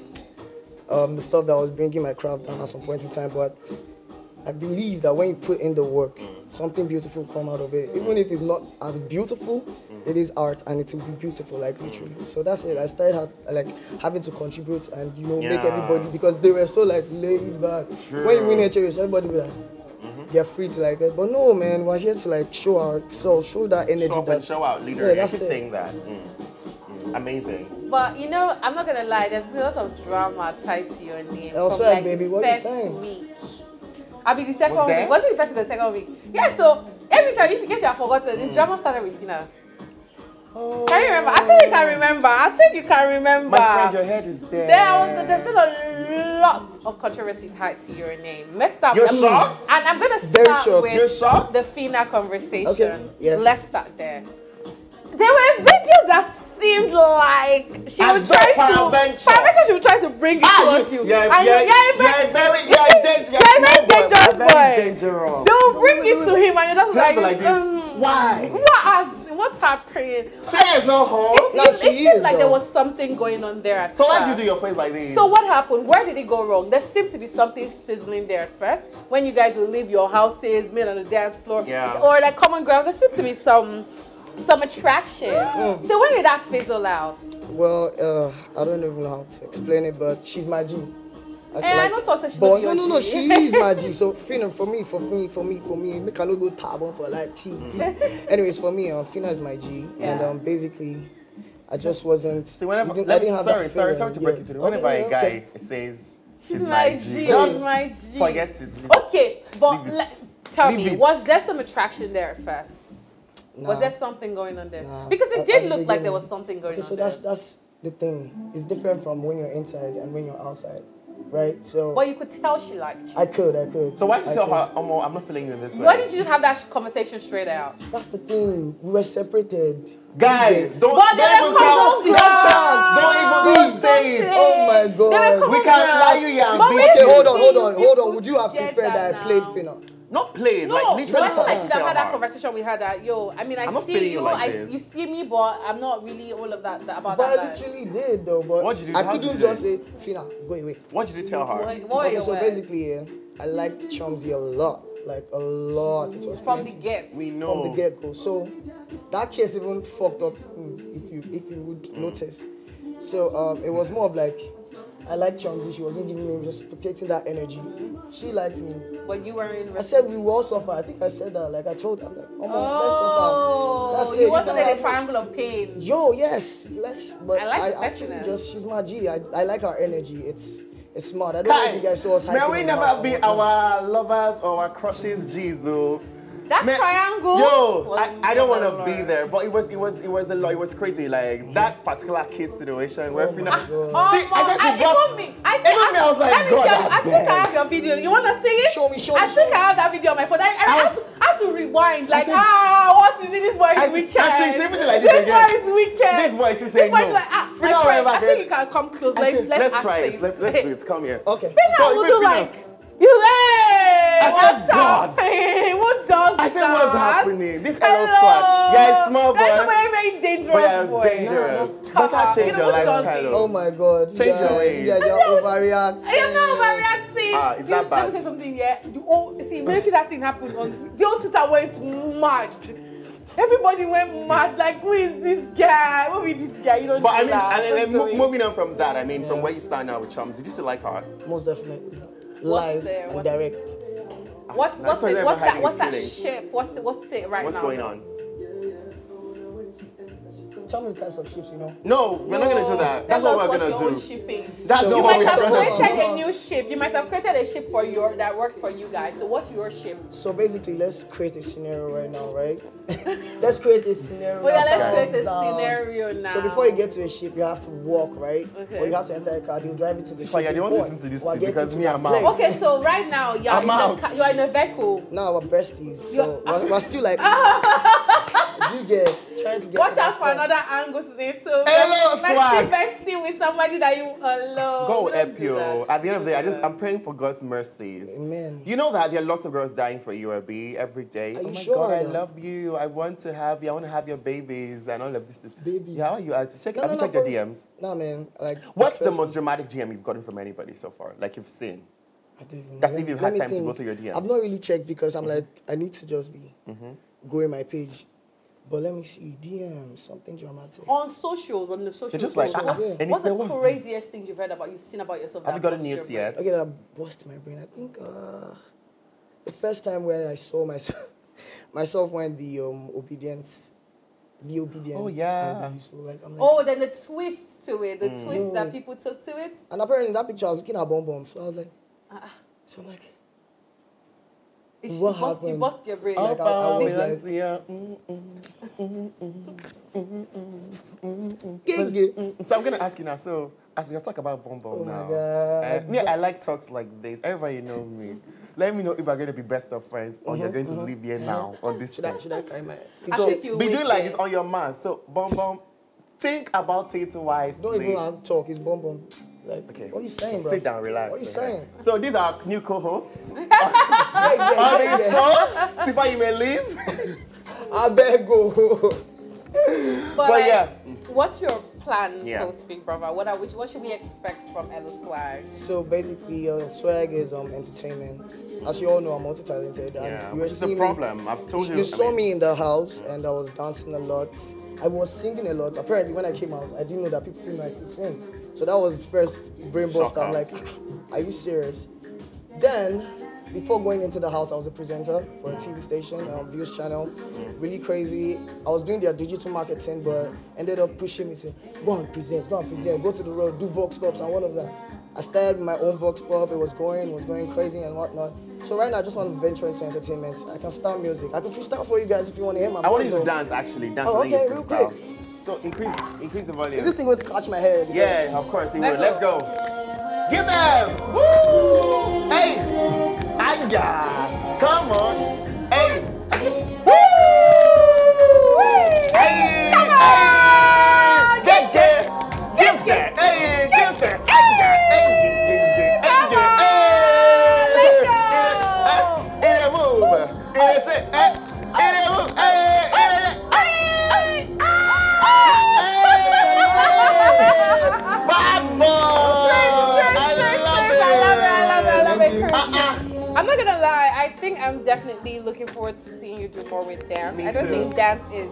um, the stuff that was bringing my craft down at some point in time. But I believe that when you put in the work, Mm. something beautiful will come out of it. Even if it's not as beautiful. It is art and it will be beautiful, like literally. So that's it. I started ha- like having to contribute and you know make everybody because they were so like laid back. When you win a cherish, everybody be like. Mm-hmm. They're free to like, that. but no, man. We're here to like show ourselves, show that energy. Show up that and show out, leader. Yeah, Yeah, that's it. saying that. Mm. Mm. Amazing. But you know, I'm not gonna lie. There's been lots of drama tied to your name. Elsewhere, from, like, baby, the what you first saying? Week. I'll be the second Was week. Was it the first week or the second week? Yeah. So every time, if you get you have forgotten, Mm. this drama started with Phyna. Can you remember? I think you can remember. I think you can remember. My friend, your head is there. There was there's been a lot of controversy tied to your name. Let's start. You're with, shocked? And I'm gonna start with You're shocked? the Phyna conversation. Okay, yeah. Let's start there. There were videos that seemed like she As would though try to peradventure she would try to bring it Ah, towards you. Yeah, and yeah, yeah, very, yeah, see, dan- you're a very small boy, dangerous very boy. dangerous. They'll bring it to him and you're just like, like um, Why? what what's happening? Fair is not home. It, No, it, it she seemed is, like there was something going on there at So why first. do you do your face like this? So what happened? Where did it go wrong? There seemed to be something sizzling there at first. When you guys would leave your houses, meet on the dance floor, Yeah. or like common grounds, there seemed to be some some attraction. So when did that fizzle out? Well, uh, I don't even know how to explain it, but she's my G. Eh, I don't talk say she But no, no, no, she is my G. So, Phyna, for me, for me, for me, for me, make I no go tab on for like TV. Anyways, for me, uh, Phyna is my G, and um, basically, I just wasn't. See, whenever, I didn't- I didn't have sorry, that sorry, sorry to break yet. it to you. Whenever Okay, a guy okay. says She's my G. just She's my G. forget it. Okay, but Leave it. le- tell Leave me, it. was there some attraction there at first? Was there something going on there? Nah. Because it did at the look like there was something going Okay, on so there. that's that's the thing. It's different from when you're inside and when you're outside, right? So But you could tell she liked you. I could, I could. So why did you I tell could. her, Omo, I'm not feeling you in this way? Why didn't you just have that conversation straight out? That's the thing. We were separated. Guys, don't, But don't even were tell common Don't. Don't even don't say it. Oh my god. We can ground. lie you, yeah, But beat Okay, hold on, hold on, hold on. Would you have preferred that I played now. Phyna? Not playing, No, like but I literally feel like come you tell have had that conversation we had that, yo, I mean, I I'm see you, you like I, this. you see me, but I'm not really all of that, that about But I that. line. literally did though. But What did you do? I How couldn't just say Phyna, go away. What did you tell her? What, what Okay, so words? basically, yeah, I liked Chomzy a lot, like a lot. It was from the get. We know. from the get go. So that case even fucked up things if you if you would Mm. notice. So um, it was more of like I liked Chomzy. She wasn't giving me just reciprocating that energy. She liked me. But you were in. I said we will all suffer. I think I said that. Like I told, I'm like, oh, Oh, let's suffer. Oh, you That's wanted it. a can triangle of pain. Yo, yes, let's. But I like I actually just she's my G. I, I like her energy. It's it's smart. I don't know if you guys saw us. May hiking we in the never be our lovers or our crushes, Jesus. That Man, triangle. Yo, was- I, I don't want to be there, but it was it was it was a lot. It was crazy. Like that particular case situation where Oh Phyna. my Oh, See, I just I, brought- even me. I, even me, I was like, God, you, I I think I have your video. You want to see it? Show me, show me. I me, think show I have that video on my phone. I, I, I had, to, I had to rewind. Like, said- ah, what is it? This boy I- is wicked. I see- see like this this again. boy is wicked. This boy is This saying boy no. is like, ah, Phyna, my friend, I think you can come close. Let's, let's, let's try it. it. Let's let's do it. Come here. Okay. Phyna So, will wait, do like, you hey, I said, God. What does I said, that? what's happening? This Hello. hello swag. Yeah, it's small boy. That's a very, very dangerous But yeah, boy. dangerous. No, Better change You know your lifestyle. Oh my god. Change your guys, ways. You guys are overreacting. I am not overreacting. Ah, is that You- Let me say something, yeah. You oh, see, making that thing happen on the old Twitter went mad. Everybody went mad. Like, who is this guy? Who is this guy? You don't But I mean, that. I mean, Don't like, do mo- it. moving on from that, I mean, from where you stand now with Chums, did you still like her? Most definitely. Live there? and direct. What's That's what's why it? What's that? What's his that feelings. ship? What's it? What's it right What's now? What's going on? Tell me the types of ships you know. No, we're not gonna do that. That's Tell what us we're your gonna own do. ship is. That's not You what might we're have gonna created a new ship. You might have created a ship for your that works for you guys. So what's your ship? So basically, let's create a scenario right now, right? let's create a scenario. Oh yeah, let's create a scenario now. So before you get to a ship, you have to walk, right? Okay. Or you have to enter a car. They'll drive you to the ship. Fire, they you won't listen to this We're thing because to me, that I'm out. Okay, so right now you're I'm in out. a, you're in a vehicle. Now we're besties, so we're, we're still like, you get trying to get. Watch to out for point. Another angle today too. Hello, bestie, swag. bestie with somebody that you hello. Go We don't Epio. At the end of the day, I just I'm praying for God's mercies. Amen. You know that there are lots of girls dying for URB every day. Are oh you my sure, God, I love you. I want to have you. I want to have your babies and all of this. this. Babies. Yeah, how are you? Uh, Check, No, have no, you no, checked your DMs? No, man. Like. What's the most dramatic DM you've gotten from anybody so far? Like you've seen? I don't even know. That's Let- if you've had me time to go through your DMs. I've not really checked because I'm like, I need to just be Mm-hmm. growing my page. But let me see. DM, something dramatic. On socials, on the social just like, socials, ah, what- what's the there was this- craziest thing you've heard about, you've seen about yourself? Have that you gotten busts your nudes brain? yet? Okay, that bust my brain. I think uh, the first time when I saw myself myself when the um obedience, the obedience. Oh, yeah. So like I'm like, Oh, then the twist to it, the Mm. twist that people took to it. and apparently in that picture I was looking at bomb bomb. So I was like, Ah, so I'm like, it, What you bust, you happened? bust your brain. Oh, Like, I- I was Paula, like- yeah, mm, mm, mm, mm, mm, mm, it. mm. So I'm gonna ask you now. So as we have talked about Bomb Bomb Oh now, uh, me, I like talks like this. Everybody know me. Let me know if we're gonna be best of friends or you're going to leave here now on this. should I thing. should I carry my I So think you be doing like there. this on your man. So Bomb Bomb, think about it twice. Don't even to talk. It's bomb bomb. Like, Okay. what are you saying, bro? Sit down, relax. What are you okay. saying? So these are our new co-hosts Yeah, yeah, on yeah, this yeah. show. Tifa, you may leave. I beg go. But, But yeah. what's your plan Yeah. post Big Brother? What are we, what should we expect from Ella Swag? So basically, uh, swag is um entertainment. As you all know, I'm multi-talented. and Yeah, you were which is the seeing me- problem. I've told you. You I saw mean- me in the house and I was dancing a lot. I was singing a lot. Apparently, when I came out, I didn't know that people didn't know I could sing. So that was first brain buster. I'm like, are you serious? Then, before going into the house, I was a presenter for a TV station, um, Views Channel. Really crazy. I was doing their digital marketing, but ended up pushing me to go and present, go and present, go to the road, do Vox Pops and all of that. I started my own Vox Pop. It was going, it was going crazy and whatnot. So right now, I just want to venture into entertainment. I can start music. I can freestyle for you guys if you want to hear my I want you to dance actually. Dance Oh, okay, real quick. So increase increase the volume. Is this thing going to catch my head? Yes, of course it will. Let's go. go. Give them. Woo! Hey. Aya. Come on. Hey. Think I'm definitely looking forward to seeing you do more with dance. Me I don't too. think dance is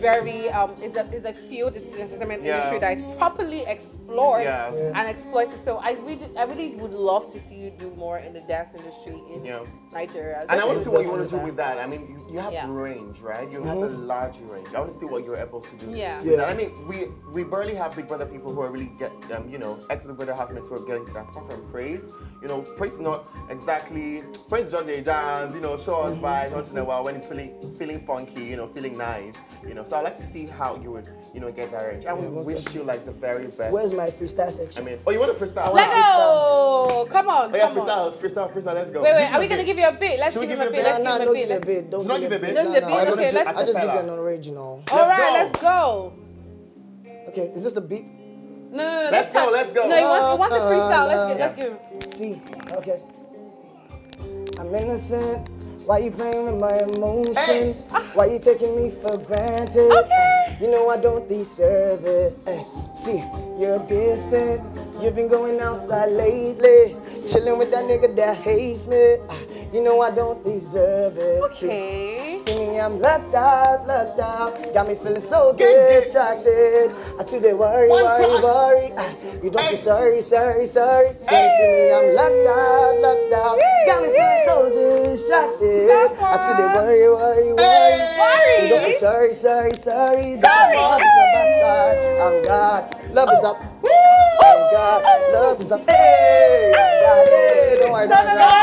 very um is a is a field, it's the entertainment Yeah. industry that is properly explored Yeah. Yeah. and exploited. So I really I really would love to see you do more in the dance industry in Yeah. Nigeria. And I want to see what you want to do with that. I mean, you, you have Yeah. range, right? You have a large range. I want to see what you're able to do. Yeah. Yeah. I mean, we we barely have Big Brother people who are really get um, you know, ex Big Brother housemates who are getting to that apart from praise. You know, praise is not exactly praise is just a dance, you know, show us mm-hmm. vibes once in a while when it's feeling feeling funky, you know, feeling nice. You know, so I'd like to see how you would, you know, get that range. I Yeah, would wish definitely. you like the very best. Where's my freestyle I section? mean, oh, you want to freestyle? Let go! Come on, Oh, yeah, come on. freestyle, freestyle, freestyle. Let's go. Wait, wait, Give are we gonna bit. give you a bit? Let's Should give him a you a bit. bit? Let's nah, give nah, him a don't bit. give me a Let's bit. Don't Not give give a a bit. bit. Don't give a Nah, bit. nah, Okay, I let's- just, I just give you an original. All Let's right, go. let's go. Okay, is this the beat? No, no, no. Let's go, time- let's go. No, he wants, he wants to Uh, freestyle. Let's uh, get, let's give him. C. Okay. I'm innocent. Why you playing with my emotions? Why you taking me for granted? Okay. You know I don't deserve it. Hey, see, you're distant. You've been going outside lately, chilling with that nigga that hates me. You know I don't deserve it. Okay. See me, I'm locked out, locked out. Got me feeling so distracted. I worry, One worry, time. worry. Ah, You don't Hey. be sorry, sorry, sorry. See, see me, I'm locked out, locked out. Got me feeling so distracted. I today worry, worry, worry. Hey. You don't be sorry, sorry, sorry. Sorry. Love is a bastard. I'm God. Love is up. I'm God. Love is up. Hey. God, hey. Don't worry about that.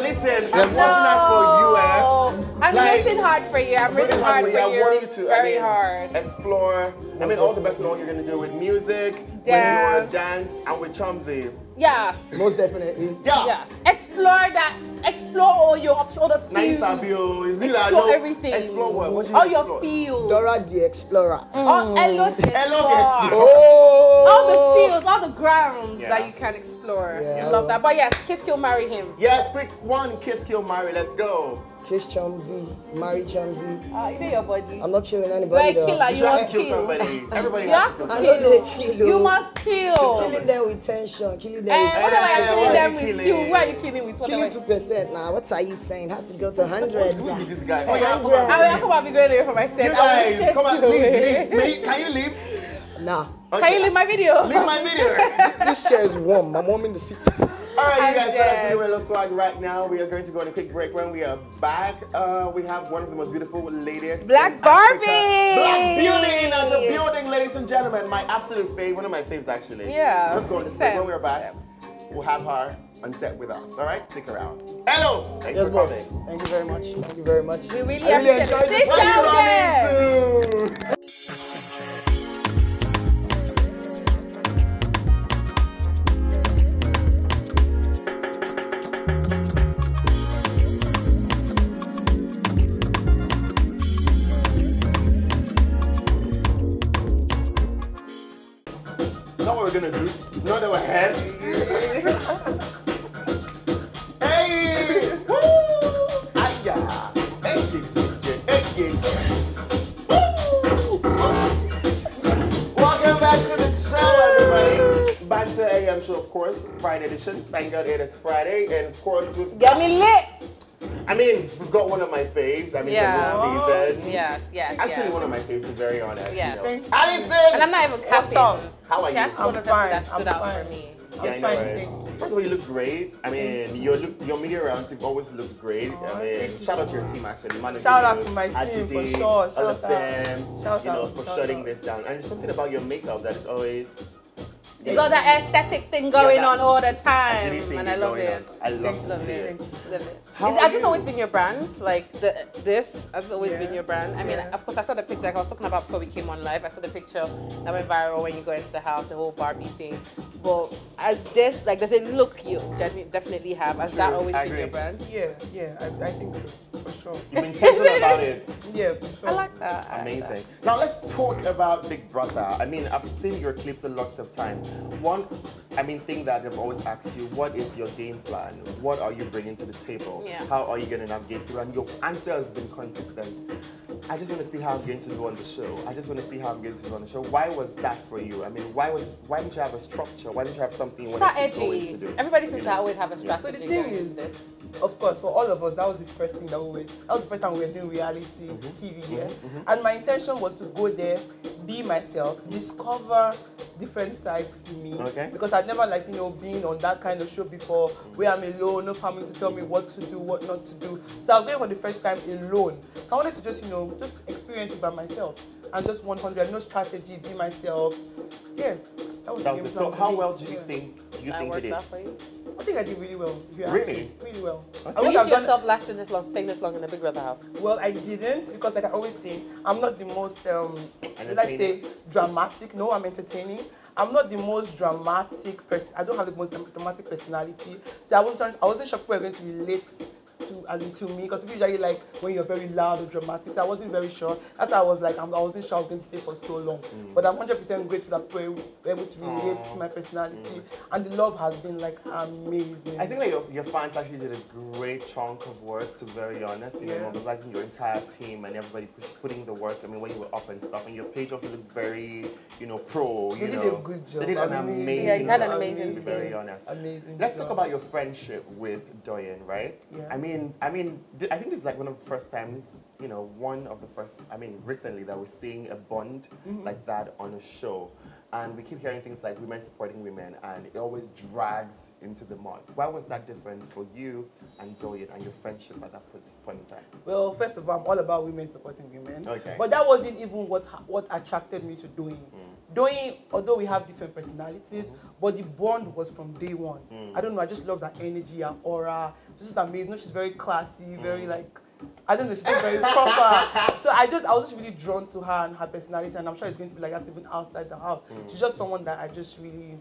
listen, I'm watching out for you, eh? I'm Like- rooting hard for you. I'm rooting hard for I you. want you to I Very mean, hard. explore. I mean, all the best in all you're gonna do with music, Dance. with your dance, and with Chomzy. Yeah. Most definitely. Yeah. Yes. Explore that. Explore all your options, all the Nice fields. Abio. Oh. Is it Explore like, everything. Explore what? What you all your fields. Dora the Explorer. Oh, all, hello to Hello, explore. explore. Oh! All the fields, all the grounds Yeah. that you can explore. Yeah. I love that. But yes, Kiss Kill Marry him. Yes, quick one, kiss, kill, marry. Let's go. Kiss Chomzy, marry Chomzy. Uh, you know your body. I'm not killing You're anybody a though. killer. You You must kill kill. somebody. Everybody You have to to kill I somebody. kill. kill. You must kill. Killing them with tension, killing them And with what am I Eh, killing them with? killing? Kill. Who are you killing with? What Killing two percent now. What are you saying? Has to go to hundred. Who is this guy? Oh, yeah, come on. I will come and be going away for myself. You I will guys, come on, leave, leave. May- Can you leave? Nah, Can you leave my video? Leave my video. this chair is warm. My mom in the seat. All right, I'm you guys, dead. that's the Real Swag right now. We are going to go on a quick break. When we are back, uh, we have one of the most beautiful ladies. Black in Barbie! Africa. Black Beauty in the building, ladies and gentlemen. My absolute fave, one of my faves actually. Yeah, Let's go on this break. When we're back, we'll have her on set with us. All right, stick around. Hello. Thanks Yes, for boss. coming. Thank you very much. Thank you very much. We really I really appreciate it. this. Sit down there. Edition. Thank God it is Friday, and of course, we've got me lit. I mean, we've got one of my faves. I mean, Yeah. for this season. Oh, yes, yes, Actually, yes. one of my faves, to be very honest. Yes. You Thank know. you. Alison! And I'm not even capping. up? How are you? That's one I'm of the things that fine, stood I'm out fine. for me. Yeah, I I'm know, fine, right? First of all, you look great. I mean, your look, your media rounds, you've always looked great. Aw, I mean, shout out to your team actually. Manu Shout out to my team, for Ajide, sure. all Shout of out. them. Shout you know, out, for shout shutting out. this down. And something about your makeup that is always. You got that aesthetic thing going that on all the time, and I love it. on. I love Thank to Love it. it. Love it. How It's- are has this always been your brand? Like the this has always Yeah. been your brand. I mean, Yeah. of course, I saw the picture. Like I was talking about before we came on live. I saw the picture that went viral when you go into the house, the whole Barbie thing. But as this, like, does it look you? Genu- Definitely have. Has that always I been your brand? Yeah, yeah, I, I think so, for sure. You've been intentional about it. Yeah, for sure. I like that. I like Amazing. Now let's talk about Big Brother. I mean, I've seen your clips a lots of time. One, I mean, thing that I've always asked you: What is your game plan? What are you bringing to the table? Yeah. How are you going to navigate through? And your answer has been consistent. I just want to see how I'm going to do on the show. I just want to see how I'm going to do on the show. Why was that for you? I mean, why was why didn't you have a structure? Why didn't you have something you wanted to go Strategy. into do? Everybody seems You to always have a Yeah. So the strategy. thing going is, this. of course, for all of us, that was the first thing that we were. That was the first time we were doing reality Mm-hmm. TV, yeah. And my intention was to go there, be myself, discover different sides to me. Okay. Because I'd never like you know been on that kind of show before, where I'm alone, no family to tell me what to do, what not to do. So I was going for the first time alone. So I wanted to just you know just experience it by myself and just 100, no strategy, be myself. Yeah, that was That the was game it. So how well do you Yeah. think do you That think you did? out for. I think I did really well. if Really? me. Really well. I Do would you have see done- yourself lasting this long, staying this long in the Big Brother house? Well, I didn't because, like I always say, I'm not the most, um, let's say, dramatic. No, I'm entertaining. I'm not the most dramatic person. I don't have the most dramatic personality. So I wasn't, I wasn't sure people were going to relate to, as in to me, because people usually like when you're very loud or dramatic. So I wasn't very sure. That's why I was like, I'm, I wasn't sure I was going to stay for so long. Mm. But I'm 100% grateful that people were able to relate to my personality, mm. and the love has been like amazing. I think that your, your fans actually did a great chunk of work, to be very honest. You know, Yeah. mobilizing your entire team and everybody putting the work. I mean, when you were up and stuff, and your page also looked very, you know, pro. They you did a good job. They did an Amazing. amazing. Yeah, you had an job, amazing To be very honest. amazing. Let's talk about your friendship with Doyin, right? Yeah. I mean, I mean, I think this is like one of the first times, you know, one of the first. I mean, recently that we're seeing a bond Mm-hmm. like that on a show, and we keep hearing things like women supporting women, and it always drags into the mud. Why was that different for you and Doyin and your friendship at that point in time? Well, first of all, I'm all about women supporting women. Okay. But that wasn't even what what attracted me to Doyin. Mm. Doyin, although we have different personalities, Mm-hmm. but the bond was from day one. Mm. I don't know. I just love that energy, her aura. She's just amazing. No, she's very classy, very Mm. like. I don't know. She's very proper. So I just, I was just really drawn to her and her personality, and I'm sure it's going to be like that even outside the house. She's just someone that I just really,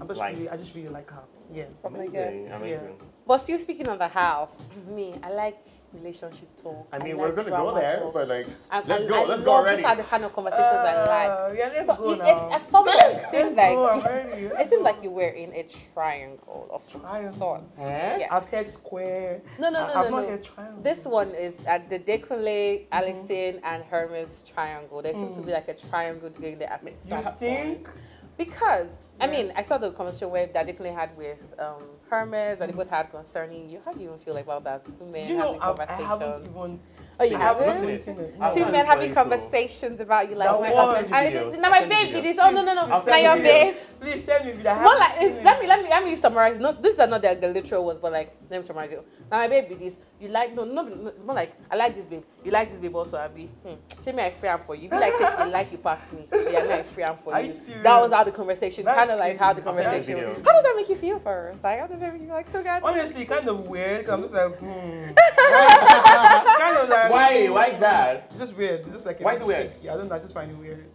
I'm just Mm. Like. really, I just really like her. Yeah. Something like Amazing, amazing. But still speaking of the house, me, I like relationship talk. I mean, like we're gonna go there, talk. but like, I, let's I, go, I let's go already. These are the kind of conversations I like. Uh, yeah, let's So go it, now. it's, at some point, it seems Let's go, I'm like ready. it seems like you were in a triangle of some Triangle. sort. Eh? Yeah. I've heard square. No, no, no, I've no, not no. heard triangle. This one is at the Dekunle, Allison, and Hermes triangle. There seems to be like a triangle going there at you some point. think? Because I mean, I saw the conversation where that Dekunle had with um, Hermes, and they both had concerning you. How do you even feel about that? Two men Do you know having I've, I haven't conversations. even. Oh, you haven't haven't? even seen it. Two men having funny too. conversations about you, like, That my one. God. I'll send you I- videos. now my I'll send you baby, this. Oh no, no, no, I'll now your you babe. Please send me video. I More like, seen it's, it. let me let me let me summarize. Not this is not the, the literal words, but like let me summarize it. Now my baby, this you like no no, no more like I like this babe. You like this babe also, Abi. Hmm. Say me I free am for you. Be like say she like you pass me. Yeah, me I free am for you. you? That was how the conversation, kind of like how the crazy. I'll send you conversation. video. How does that make you feel first? Like how does that make you like two guys? Honestly, kind of weird. 'cause I'm just like, hmm. kind of like. Why? Why is that? It's just weird. It's just like. a Why is bit it weird? shaky. I don't know. I just find it weird.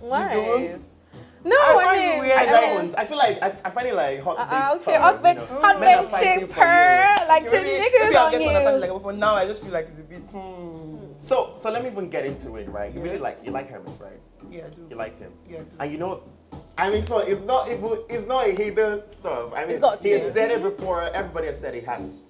Why? You don't? No, I I, mean, I I that mean, don't. I feel like I, I find it like hot. uh, okay, stuff, hot you know. hot Men are bench fighting for purr, you. like two Maybe- maybe niggas I'll on get to understand it, you. Like, but for now, I just feel like it's a bit. Hmm. So, so let me even get into it, right? You Yeah. really like you like Hermes, right? Yeah, I do. You like him, Yeah, I do. and you know, I mean, so it's not even it's not a hidden stuff. I mean, got he has said it before. Everybody has said he has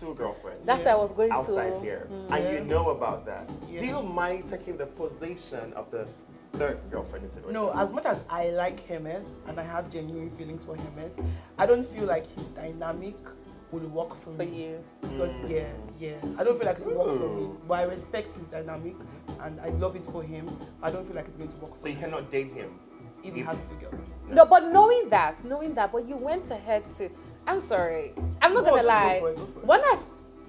two girlfriends. That's what I was going outside to. Outside here, Mm. and you know about that. Yeah. Do you mind taking the position of the third girlfriend in situation? No, as much as I like Hermes and I have genuine feelings for Hermes, I don't feel like his dynamic will work for For me. you. Because Mm. yeah, yeah, I don't feel like it will work for me. But I respect his dynamic and I love it for him. I don't feel like it's going to work So you me. cannot date him. If he has two girlfriends. No, but knowing that, knowing that, but you went ahead to. I'm sorry. I'm not Go gonna on, go lie. for it, go. When I,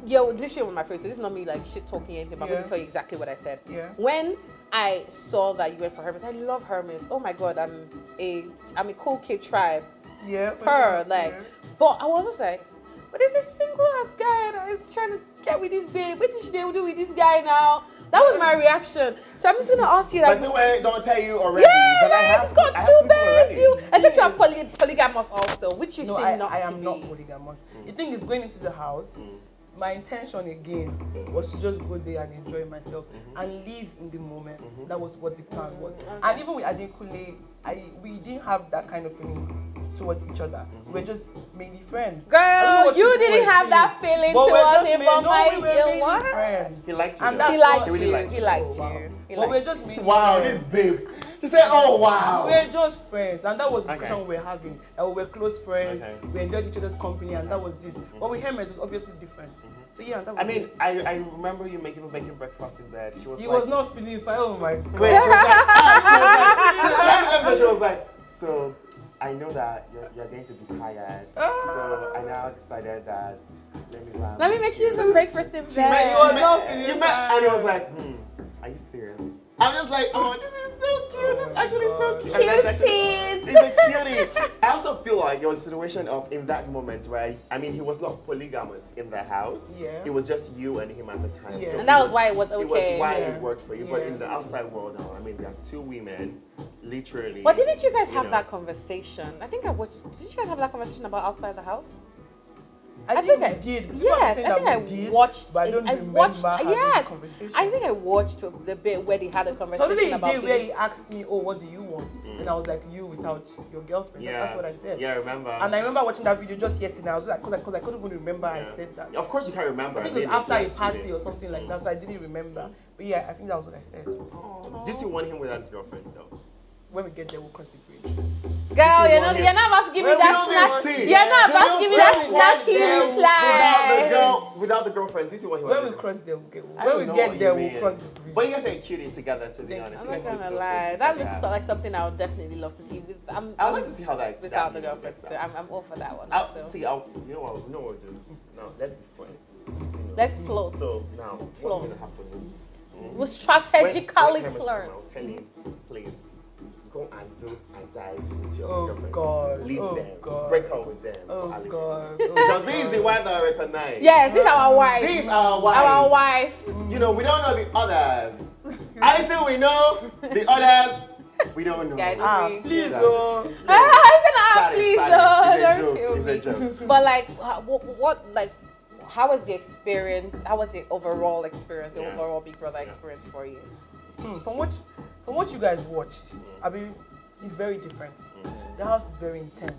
yeah, literally on my face. So this is not me like shit talking anything. But I'm gonna tell you exactly what I said. Yeah. When I saw that you went for Hermes, I love Hermes. Oh my god, I'm a I'm a cool kid tribe. Yeah. Per like, yeah. but I was just like, but it's a single ass guy that is trying to get with this babe. What is they do with this guy now? That was my reaction. So I'm just gonna ask you But like. the don't tell you already. Yeah, but I like have, he's got I two people babes. already. You, except you mm. are poly, polygamous also, which you No, seem I, not I to am be. not polygamous. The mm. thing is, going into the house, mm. my intention again was to just go there and enjoy myself mm-hmm. and live in the moment. Mm-hmm. That was what the plan was. Mm-hmm. And even with Adekunle, I we didn't have that kind of feeling towards each other. We were just mainly friends. I don't know Girl, you didn't were have that feeling, feeling but towards him, main- but no, my we were dear, mainly what? friends. He liked you. And though. that's He liked He really you. liked He you. liked Wow. you. He But we're just mainly Wow, this friends. babe. He said, "Oh wow." We're just friends, and that was the Okay. discussion we were having. That we were close friends, Okay. we enjoyed each other's company, and that was it. But with Hermes, it was obviously different. So yeah, that was I mean, it. I, I remember you making making breakfast in bed. She was he like, was not feeling fine. Oh my god. Wait, she was like, ah, she was like, she, was like, she was like, so I know that you're, you're going to be tired. So I now decided that let me lamb Let me make you some breakfast in She met, bed. you, was met, not feeling you met, fine. and it was like, hmm, are you serious? I'm just like, oh, this is so cute. This is oh actually so cute. And then she actually- Cuties. He's a cutie. I also feel like your situation of in that moment where I mean he was not polygamous in the house. Yeah. It was just you and him at the time. Yeah. So And that it was why it was okay. It was why Yeah. it worked for you. But in the outside world now, I mean there are two women, literally. But didn't you guys have know. that conversation? I think I watched. Did you guys have that conversation about outside the house? I, I think, think I- we did. Yes, I think I did, watched. But I don't I remember watched. having Yes, the conversation. I think I watched the bit where they had a conversation Something he about. did where he asked me, "Oh, what do you want?" And I was like, "You without your girlfriend." Yeah. That's what I said. Yeah, I remember. And I remember watching that video just yesterday. I was like, because I, couldn't even remember Yeah. I said that. Of course you can't remember. I think I it was after a party like or something like mm. that, so I didn't remember. But yeah, I think that was what I said. Did you want him without his girlfriend though? When we get there, we'll cross the bridge. Girl, you're not, one you're not about to give me that we snack. don't need tea. You're not Do about to give me that really want snacky them Without the girl, without the girlfriend, this is what he wants. When we cross there, we'll get, when we know get what there, we'll cross the bridge. But you guys are cutie together, to be honest. I'm not gonna so lie. That together. looks like something I would definitely love to see. With, I'm, I'd I'm like to um, see how that- without that the girlfriend. So. I'm, I'm all for that one. I'll, so. see, I'll, you know what, you know what we'll do? Now let's be friends. Let's plot. So now, what's going to happen We'll strategically when- when plan. I'll tell him, please, go and do and die with your Oh, girlfriend. God. Leave Oh, them. God. Break up with them. Oh Alex. God. Because this is the wife that I recognize. Yes, this is our wife. This is our wife. Our wife. You know, we don't know the others. I say we know the others. We don't know. Yeah, Ah, please, Yeah. oh. It's Ah, I said, ah, Sorry, please, sorry. oh, don't joke. kill me. But like, what, what, like, how was the experience? How was the overall experience, the Yeah. overall Big Brother Yeah. experience for you? Hmm, from what from what you guys watched, I mean, it's very different. The house is very intense.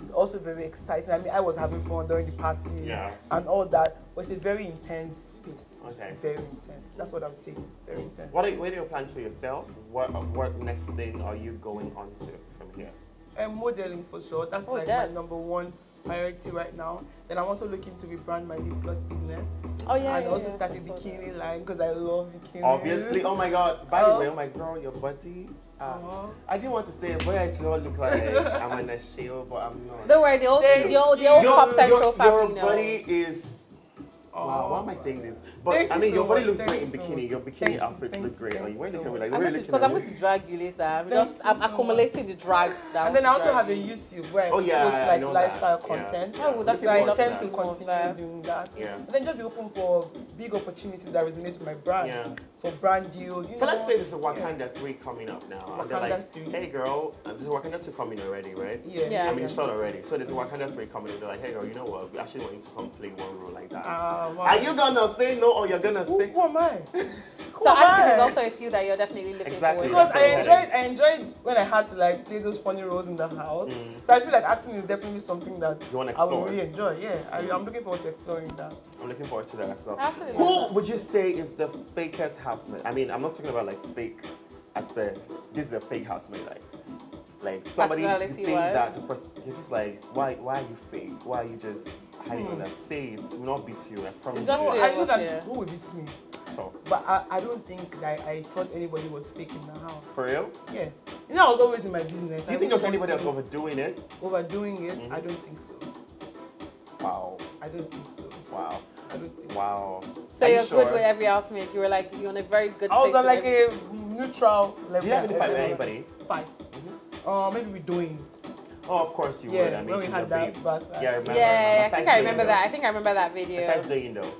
It's also very exciting. I mean, I was having fun during the parties Yeah. and all that. But it's a very intense space. Okay. Very intense. That's what I'm saying. Very intense. What are, what are your plans for yourself? What what next thing are you going on to from here? And modeling for sure. That's Oh, like that's- my number one priority right now. Then I'm also looking to rebrand my lip gloss business. Oh yeah, and yeah, also yeah, start a I saw that. bikini line because I love bikini. Obviously. Oh my God. By the Oh. way, oh my girl, your body. Uh, Uh-huh. I didn't want to say it, but it does not look like I'm in a shield, but I'm not. Don't worry, the old, Thank the old, the old your, Pop Central your, family your body knows. is. Wow, why am I saying this? But Thank I you mean, so your body much, looks thank great in you so bikini. much. Your bikini Thank outfits thank look great. thank Are you wearing you the camera like, I'm where are going you to, looking because I'm going to drag you later. I'm Thank just, you I'm so much. accumulating the drag that And then I want to also have a. YouTube where I Oh, yeah, post I like know that. lifestyle Yeah. content. I would Looking So I intend to that. More of continue doing that. Yeah. And then just be open for big opportunities that resonate with my brand. Yeah. For brand deals. You So know. let's say there's a Wakanda 3 coming up now. and they're Wakanda like, 3. hey girl, and there's a Wakanda 2 coming already, right? Yeah. Yeah. I mean, it's shot already. So there's a Wakanda 3 coming, and they're like, hey girl, you know what? We actually want you to come play one role like that. Ah, wow. Are you gonna say no show or you're gonna Who, say? who am I? So Who am acting I? is also a field that you're definitely looking Exactly. forward because to. I That's enjoyed I enjoyed when I had to like play those funny roles in the house. Mm. So I feel like acting is definitely something that You wanna I would really enjoy. Yeah, I, I'm looking forward to exploring that. I'm looking forward to that as well. Absolutely. Who would you say is the fakest housemate? I mean, I'm not talking about like fake as the This is a fake housemate, like, like somebody you think Personality-wise. that the person you're just like, why, why are you fake? Why are you just hiding that? Say it. It will not beat you. I promise It's just you. three I of knew us that here. who would beat me, So, but I, I don't think I, I thought anybody was fake in the house. for real? Yeah, you know I was always in my business. Do you I think there's wouldn't anybody else overdoing it? overdoing it? Mhm. I don't think so. Wow, I don't think so. wow, I don't think. wow. So Are you you're sure? good with every housemate. You were like you're on a very good I was on like every- a neutral level. Do you have any fight with anybody? Fight. Uh, maybe we're doing. Oh, of course you Yeah, would. I mean, when we had that babe. back- Yeah, I remember. yeah, I Besides think I remember that. I think I remember that video. Besides doing though.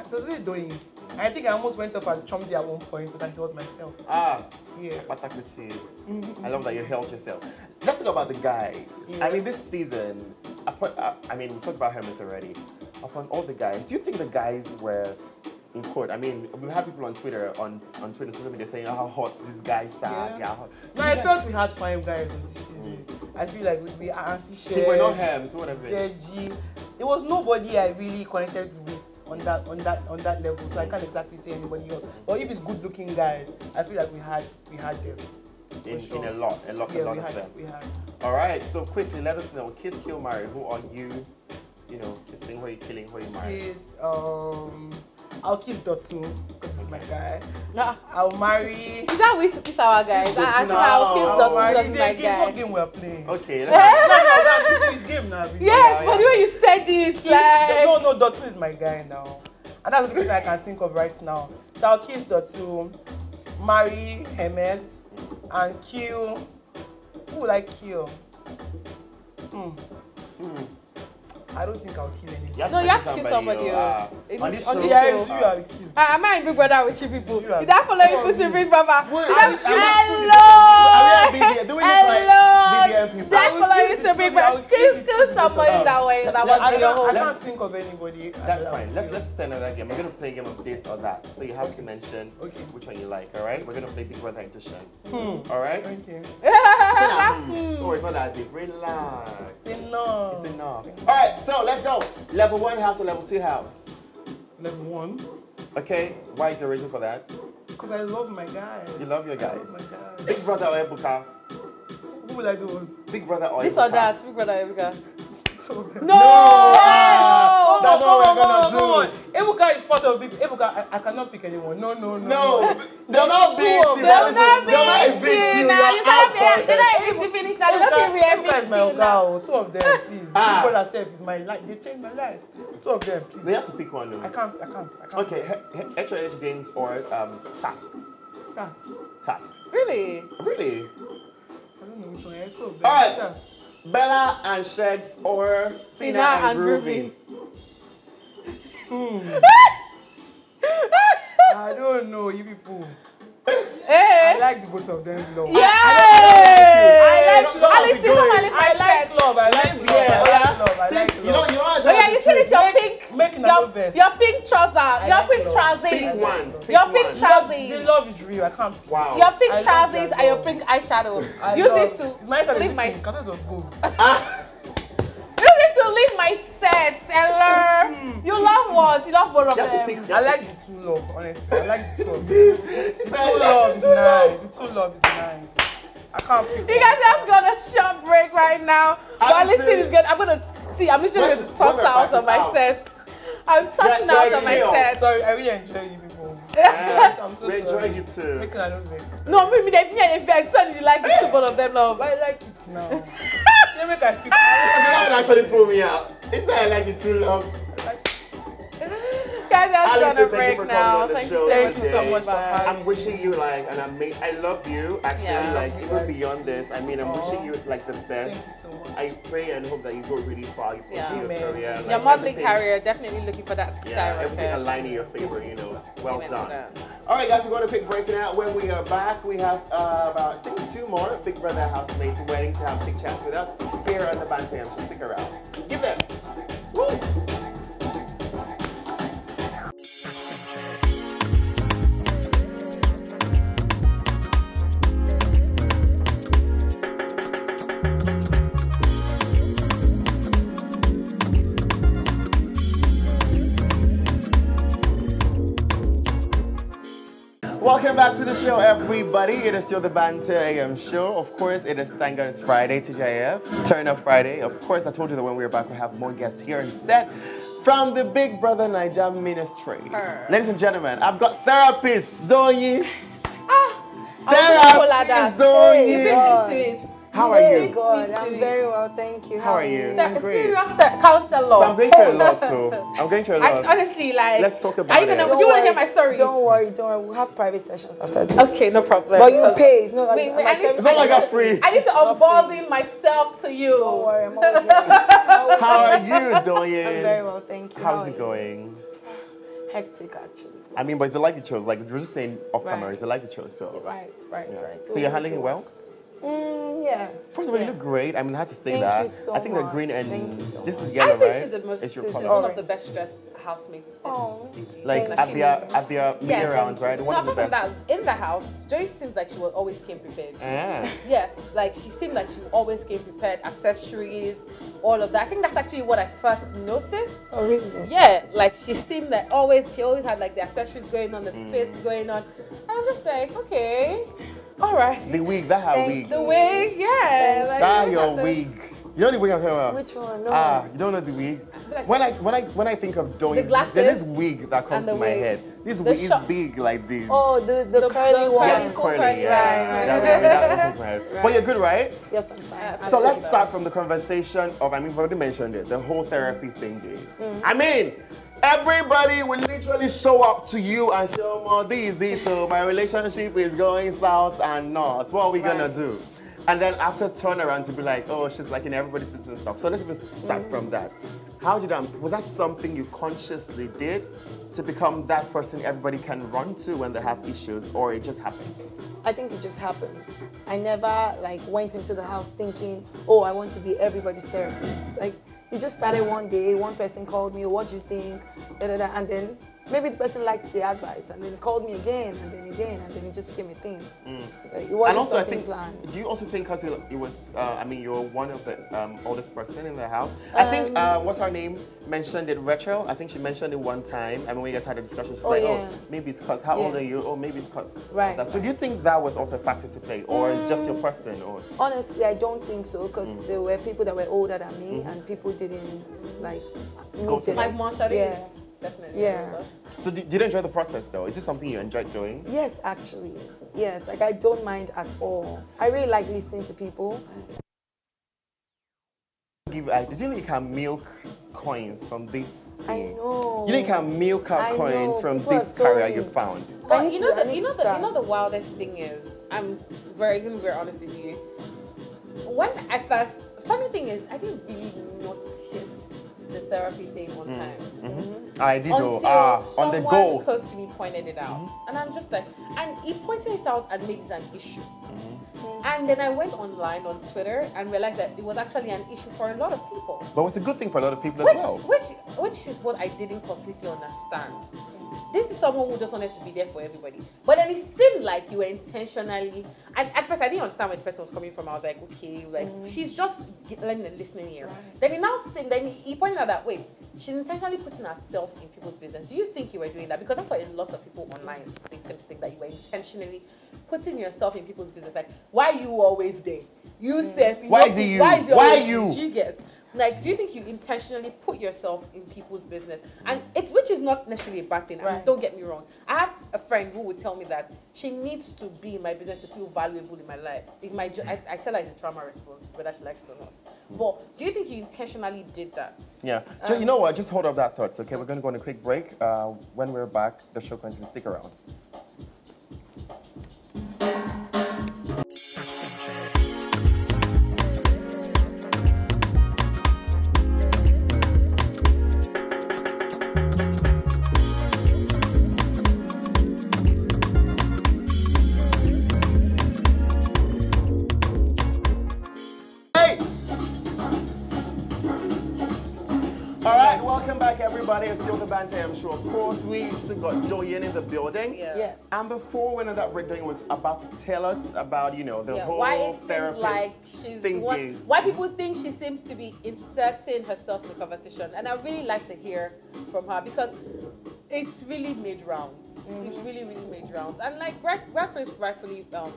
It was really doing. I think I almost went off at Chomzy at one point, but I held myself. Ah, Yeah. Patakuti. Mhm. I love that you held yourself. Let's talk about the guys. I mean, this season, upon, uh, I mean, we talked about Hermes already. Upon all the guys, do you think the guys were in court? I mean, we've had people on Twitter, on on Twitter, social media saying how hot this guy sad. Yeah. Yeah. No, I thought we had five guys on this season. I feel like we we Ansi See, we're not Share, Hermes, whatever. Deji. There was nobody I really connected with on that on that on that level, so I can't exactly say anybody else. But if it's good looking guys, I feel like we had we had them. In, sure. in a lot, a lot, a lot we of had them. we had. All right, so quickly, let us know. Kiss, kill, marry. Who are you? You know, kissing, who are you killing, who are you marrying? Kiss um I'll kiss Dotun because he's my guy. Ah, I'll marry Is that we to kiss our guys? I asked him I'll kiss No. I'll Dotun because a my game, what guy. game we're playing. Okay, no, let's no, no, this is game now. really. Yes, Yeah, but the yeah. way you said it, Kiss- like no, no, Dotun is my guy now. And that's the person I can think of right now. So I'll kiss Dotun, marry Hermes, and kill. Who will I kill? Hmm. Hmm. I don't think I'll kill anyone. You No, you have to kill kill somebody. Ah, on this on show- the show. you I'll kill. Ah, am I in Big Brother with you people? You are- Did that follow you Oh, put. Big Brother? Wait, Did are we- that- are we- Hello! Are we at BBM? Do we Hello! Did that I follow kill you the to Big two- Brother? I will Kill, kill the kill two somebody that way. That was in your can't, I home. can't think of anybody. That's fine. Let's let's play another game. We're gonna play a game of this or that. So you have to mention Okay. which one you like. All right? We're gonna play Big Brother Edition. Hmm. All right? Okay. Hmm. Oh, it's not that deep. Relax. It's enough. It's enough. All right. So let's go. Level one house or level two house? Level one. Okay. Why is the reason for that? Because I love my guy. You love your I guys. love my guy. Big Brother or Ebuka? Who will I do? Big Brother or This Ebuka? or that, Big Brother Ebuka. Two of them. No! Ah, That's what we're gonna Come on. do. Ebuka is part of Big Ebuka. I, I cannot pick anyone. No, no, no. No, they'll not beat you. They'll They'll not be They'll not evict you. now. You can't out be. for They're not finish now. They don't feel Ebuka, Ebuka my now. girl. Two of them, please. Ah. Big brother self is my life. They changed my life. Two of them, They please. have to pick one. I No? can't. I can't. I can't. Okay, H H games or um, task. That's, Task. Really? Really? I don't know which one. Yeah, two of them. All right. That's- Bella and Sheggz or Phyna, Phyna and, and Groovy. I don't know, you people. I Eh? like the both of them love. Yeah! I like love. Alice, come on, I like love. I like love. here, I like yeah? love. I like You know, love. you know what? Oh yeah, you see this your Make- pink, make your, another your pink trouser, I your like pink trousers, Pick one. Pick your one. pink The love is real. I can't. Wow. your pink I trousers and your pink eyeshadow. I Use love, it to It's my shadow. leave my, pink. I it was gold. use it to leave my set. Hello, mm. you love what? You love both of You have to them. pick. I like the two love, honestly. I like the two of them. The two love is nice. The two love is nice. I can't pick You guys have got a short break right now. But listen, is good. I'm gonna see. I'm literally going to toss out of my out? sets. I'm tossing Yeah, out of my yeah. sets. Sorry, I really enjoy you people. Yeah, I'm so we sorry. enjoyed you too. Make I don't vex. No, me, me, they me and vex. So you like the two both of them love. I like it now. She make I pick. That would actually pull me out. It's not like it too long. Guys, just Alison, gonna break for now. Thank you so Thank much you so much for Bye. I'm wishing you like an amazing. I love you. Actually, Yeah. like even beyond this. I mean, I'm Aw. wishing you like the Thank best. you so much. I pray and hope that you go really far. You pursue Yeah. your Amen. career. like, Your modeling career, definitely looking for that to Yeah, everything skyrocket. align in your favor. You know, well Amen done. All right, guys, we're going to pick breaking out. When we are back, we have uh, about I think two more Big Brother housemates waiting to have chit chats with us here on the Banta AM. So stick around. Give them. Woo! Back to the show, everybody. It is still the Banta AM show. Of course, it is thank God it's Friday, TGIF. Turn up Friday. Of course, I told you that when we were back, we have more guests here and set from the Big Brother Naija Ministry. Her. Ladies and gentlemen, I've got therapists, don't you? Ah, Therapists, don't You've you? been into it. How are You've you? been God, into I'm very well, thank you. How are you? That- I'm great. serious th- counselor. So I'm going through a lot too. I'm going through a lot. honestly, like, Let's talk about Are you gonna? it. Do you want to hear my story? Don't worry, don't worry. We'll have private sessions after this. Okay, no problem. But you because- pay. It's not like Wait, wait, I need to- It's not like I I'm need to- free. I need to unburden myself to you. Don't worry, I'm always here. I'm How are you, Doyin? very well, thank you. How's How it going? Hectic, actually. I mean, but it's a life you chose. Like we were just saying off Right. camera, it's a life you chose. So, Right, right, yeah. right. So you're handling it well. Mm, yeah. First of all, you look great. I mean, I had to say Thank that. you so I think the much. green and Thank you so this is much. yellow, I think right? she's the most. It's your She's color. one of the best dressed housemates. Oh. Like Like at female. their at their media Yes. rounds, right? No, of the apart from best. that, in the house, Joyce seems like she was always came prepared. Ah. Yes, like she seemed like she always came prepared, accessories, all of that. I think that's actually what I first noticed. Oh, really? Yeah, like she seemed like always, she always had like the accessories going on, the Mm. fits going on. And I'm just like, okay, all right. The wig, that her wig. The wig, yeah. Like, she That always your had the- wig. You know the wig I'm talking about? Which one? No. Ah, you don't know the wig? like- When I when I when I think of Doyin, glasses there's this wig that comes to my wig. head. This The wig is big like this. Oh, the, the, The- curly the one. yeah, curly it's school curly. curly, Yeah, right, right. that wig, that wig comes to my head. But you're good, right? Yes, I'm fine. Yeah, So let's start from the conversation of, I mean, we've already mentioned it, the whole therapy thing. Mm. I mean, everybody will literally show up to you and say, oh, my, this is it, my relationship is going south and north. What are we gonna do? And then after turn around to be like, oh, she's like in everybody's business and stuff. So let's even start Mm. from that. How did that, was that something you consciously did to become that person everybody can run to when they have issues or it just happened? I think it just happened. I never like went into the house thinking, oh, I want to be everybody's therapist. Like it just started one day. One person called me, what do you think? Da, da, da. And then maybe the person liked the advice, and then called me again, and then again, and then it just became a thing. So, it wasn't and also, I think, planned. do you also think because it, it was, uh, I mean, you're one of the um, oldest person in the house. I think, Um, uh, what's her name? Mentioned it, Rachel. I think she mentioned it one time. I mean, we guys had a discussion. She's Oh, like, yeah. oh, maybe it's because, how old are you? Oh, maybe it's because. Right, That. So do you think that was also a factor to play, or it's just your person, or? Honestly, I don't think so because Mm. there were people that were older than me, Mm-hmm. and people didn't like Go meet to them. Like Marsha Yeah. is definitely. Yeah. So did, did you enjoy the process though? Is this something you enjoyed doing? Yes, actually. Yes, like I don't mind at all. I really like listening to people. Give, uh, did you know you can milk coins from this? I thing? know. You know you can milk out I coins know, from people this have told carrier you found. But you know, to- I the, you know, the, you know, the wildest thing is, I'm very, gonna be very honest with you. When I first, funny thing is, I didn't really notice the therapy thing on time. I did Until oh, ah, on someone the go. close to me pointed it out, and I'm just like, and he pointed it out and made it an issue. And then I went online on Twitter and realized that it was actually an issue for a lot of people. But it's a good thing for a lot of people Which, as well. which, which is what I didn't completely understand. This is someone who just wanted to be there for everybody. But then it seemed like you were intentionally. And at first, I didn't understand where the person was coming from. I was like, okay, like mm. she's just learning and listening here. Then it now seemed. Then he pointed out that wait, she's intentionally putting herself in people's business. Do you think you were doing that? Because that's what a lot of people online think seem to think that you were intentionally putting yourself in people's business. Like, why are you always there? You self. Why is it you? Why is Why you? You get? Like, do you think you intentionally put yourself in people's business? And it's which is not necessarily a bad thing. I mean, don't get me wrong. I have a friend who would tell me that she needs to be in my business to feel valuable in my life. In my, I, I tell her it's a trauma response, whether she likes it or not. But do you think you intentionally did that? Yeah. Ju- you know what? Just hold up that thought. okay? We're going to go on a quick break. Uh, when we're back, the show continues. Stick around. Banta AM. Of course, we still got Doyin in the building. Yeah. Yes. And before we went on that break, Doyin was about to tell us about, you know, the Yeah, whole why it seems like she's the thinking. one, why people think she seems to be inserting herself in the conversation, and I really like to hear from her because it's really made rounds. it's really, really made rounds. And like right, reference rightfully um,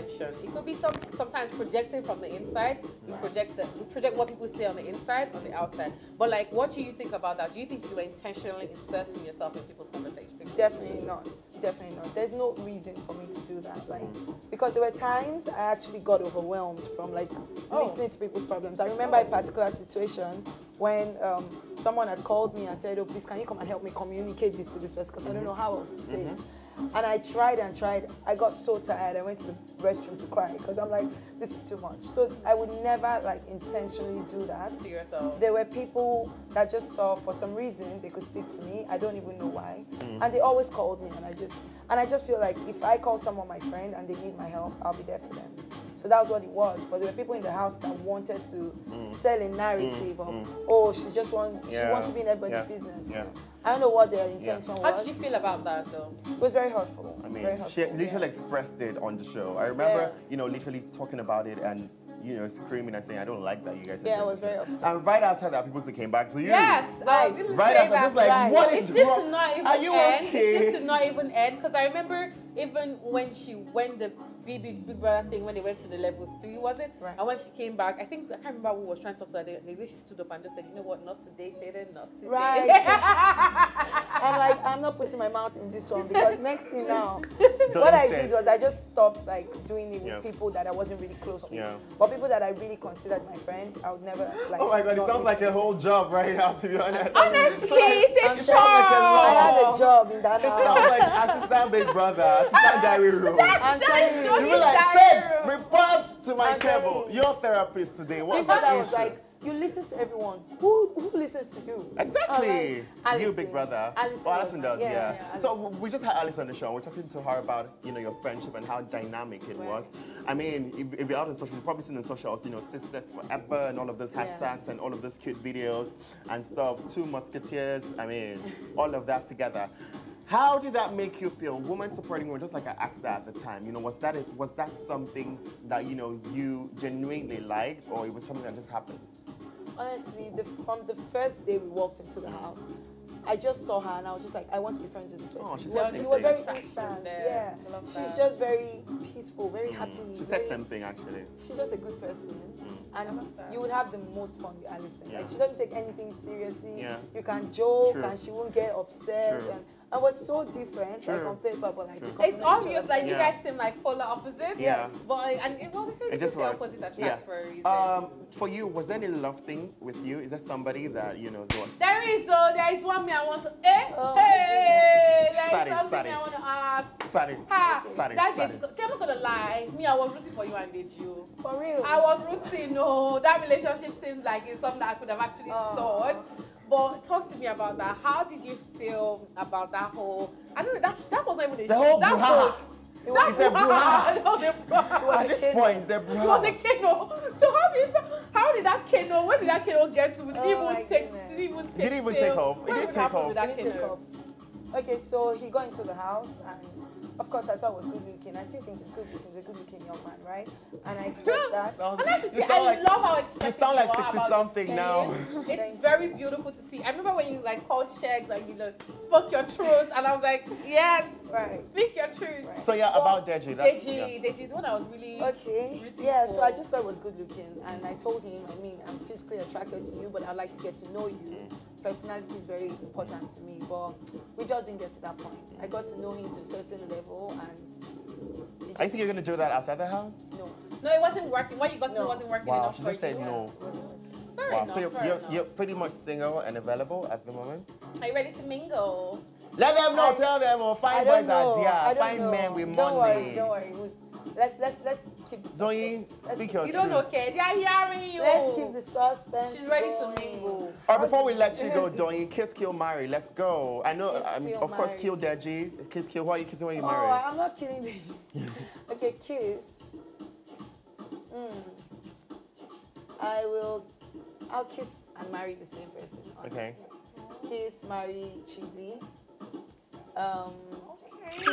mentioned, it could be some sometimes projecting from the inside. You project the you project what people say on the inside on the outside. But like, what do you think about that? Do you think you were intentionally inserting yourself in people's conversations? Definitely not. Definitely not. There's no reason for me to do that. Like, because there were times I actually got overwhelmed from like Oh. listening to people's problems. I remember a particular situation when um, someone had called me and said, "Oh, please, can you come and help me communicate this to this person? Because I don't know how else to say it." And I tried and tried. I got so tired. I went to the restroom to cry because I'm like, this is too much. So I would never like intentionally do that. To yourself. There were people that just thought for some reason they could speak to me. I don't even know why. Mm. And they always called me and I just and I just feel like if I call someone my friend and they need my help, I'll be there for them. So that was what it was. But there were people in the house that wanted to mm. sell a narrative of, mm. oh, she just wants she wants to be in everybody's Yeah. business. Yeah. I don't know what their intention was. How did you feel about that though? It was very hurtful. I mean, very she literally yeah. expressed it on the show. I remember, Yeah. you know, literally talking about it and, you know, screaming and saying, I don't like that you guys are Yeah, I was this." very upset. And right after that, people still came back to you. Yes, I was Right. Right say after, that. like, Right. what It is to wrong? not even Are you end. okay? It seemed to not even end because I remember even when she went the big, big, big brother thing when they went to the level three, was it? Right. And when she came back, I think I can't remember who was trying to talk to her. The, the way she stood up and just said, "You know what? Not today, Satan. Not today." Right. I'm like, I'm not putting my mouth in this one because next thing now, what I did was I just stopped like doing it with Yeah. people that I wasn't really close with. Yeah. But people that I really considered my friends, I would never like. Oh my god, it sounds like a whole job right now, to be honest. Honestly, I'm it's a telling like a I lot. had a job in that house. It sounds like assistant big brother, assistant diary room. I'm telling you, don't You need be like, room." report to my I'm table. you. Your therapist today. What's the that issue? was like, you listen to everyone. Who who listens to you? Exactly. You, big brother. Allysn oh, Allysn does, yeah. yeah, yeah, so we just had Allysn on the show. We're talking to her about, you know, your friendship and how dynamic it was. I mean, if, if you're out on social, you've probably seen on socials, you know, sisters forever and all of those Yeah. hashtags and all of those cute videos and stuff. Two musketeers. I mean, all of that together. How did that make you feel? Woman supporting women, just like I asked that at the time. You know, was that a, was that something that you know you genuinely liked, or it was something that just happened? Honestly, the, from the first day we walked into the house, I just saw her and I was just like, I want to be friends with this person. Oh, she it said was, the it was same. very Attraction instant. there. Yeah, love she's that. just very peaceful, very happy. Mm. She very, said something actually. She's just a good person, and you would have the most fun with Allysn. Yeah. Like she doesn't take anything seriously. Yeah. You can joke, True. and she won't get upset. True. And I was so different, like True. on paper, but like True. we It's obvious Like that you guys seem like polar opposites. Yeah. But and it, well, they say It people just say worked. opposite attract Yeah. for a reason. Um, for you, was there any love thing with you? Is there somebody that you know? there was- There is, so there is one me I want to. Eh? Oh, hey, there is Sorry, something sorry. I want to ask. Sorry. Ha! Sorry, That's sorry. it. See, I'm not gonna lie. Me, I was rooting for you and did you. For real. I was rooting. No, that relationship seems like it's something that I could have actually Oh. sought. But talk to me about that. How did you feel about that whole? I don't know. That that wasn't even a The shit. whole that brouhaha. boat. It That was a brouhaha. That was a brouhaha. At this canoe. point, they're It was a canoe. So how did you, how did that canoe? Where did that canoe get to? Did it Oh my even take? goodness. Did it even take? Did it even take off? It did would take happen off. with Did it take off? Okay, so he got into the house and of course I thought it was good looking. I still think he's good looking. He's a good looking young man, right? And I expressed that. And I have to you say, I like- love how You expressive sound like are 60 about something things. now. It's very beautiful to see. I remember when you like called checks and you know spoke your truth, and I was like, yes, Right. speak your truth. Right. So yeah, But about Deji. That's, Deji, yeah. Deji is what I was really Okay. rooting Yeah, so. I just thought it was good looking and I told him, I mean, I'm physically attracted to you, but I'd like to get to know you. Mm. Personality is very important to me, but we just didn't get to that point. I got to know him to a certain level and it I think you're gonna do that outside the house. no. no, it wasn't working. What you got to know wasn't working Wow, enough she for just said you. no. It wasn't working. Fair Wow. enough. So you're, fair you're, you're pretty much single and available at the moment. Are you ready to mingle? Let them know. I- tell them. Or I find boys know. are dear. I don't Find know. men with don't money. Worry, don't worry. We- Let's let's let's keep the Zoe, suspense. Let's speak your You don't truth. know, okay? They are hearing you. Let's keep the suspense. She's ready to mingle. Or before we let you go, Doyin, kiss, kill, marry. Let's go. I know. Kiss, I mean, kill, of course, marry. kill Deji. Kiss, kill. Who are you kissing when you Oh, marry? I'm not kidding this. okay, kiss. Mm. I will. I'll kiss and marry the same person. honestly. Okay. Kiss, marry, cheesy. Um, kill.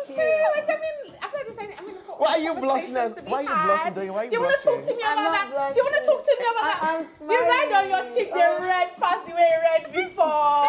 Okay, Kill. like I mean, after this, I mean, Why are you blushing conversations us- to be why are you had. blushing, Doyin? Why are you Do you want to talk to me about not that? Do you want to talk to me about I- that? I'm the red on your cheek, the Oh. red past the way red before.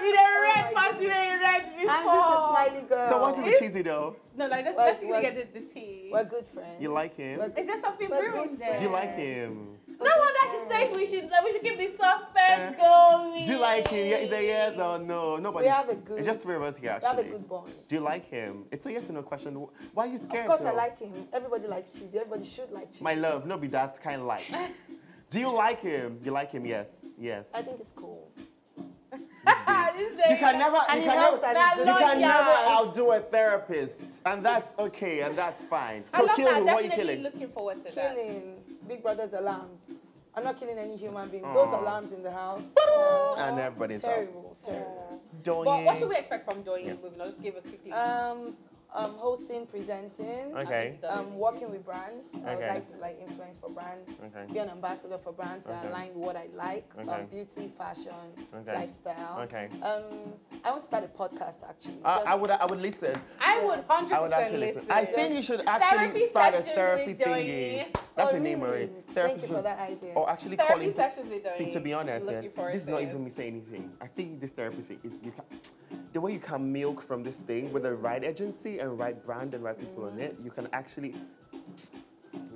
it a red the past you ain't read before. I'm just a smiley girl. So what's with the cheesy though? No, like let's, let's really get the, the tea. We're good friends. You like him? We're Is there something brewing there? Do you like him? No one actually said we should we should keep the suspense Uh, going. Do you like him? Yeah, is there yes or no? Nobody. We have a good- It's just three of us here We have a good bond. Do you like him? It's a yes or no question. Why are you scared? Of course, I like him. Everybody likes cheese. Everybody should like cheese. My love, no be that kind of like. Do you like him? You like him? Yes. Yes. I think it's cool. You can never. And you can never. that You can never outdo a therapist, and that's okay, and that's fine. I So love kill that. him. What are you Definitely killing? looking forward to that. Killing Big Brother's alarms. I'm not killing any human being. Aw. Those alarms in the house. And everybody's out. terrible, terrible. Don't But what should we expect from Doyin Yeah. moving on? Just give a quick Um, um, hosting, presenting. Okay. Um, working with brands. Okay. I would like to like influence for brands. Okay. Be an ambassador for brands that Okay. align with what I like. Okay. Um, beauty, fashion, Okay. lifestyle. Okay. Um, I want to start a podcast actually. I, I would. I would listen. I would hundred I would percent actually listen. listen. I think you should actually Therapy start a sessions therapy with thingy. Doyin. That's Oh, the name, really? Marie. Thank you for that idea. Or actually Therapy calling. sessions with See, to be honest, yeah, this is not even me saying anything. I think this therapy thing is you can, the way you can milk from this thing with the right agency and right brand and right people on mm-hmm. it. You can actually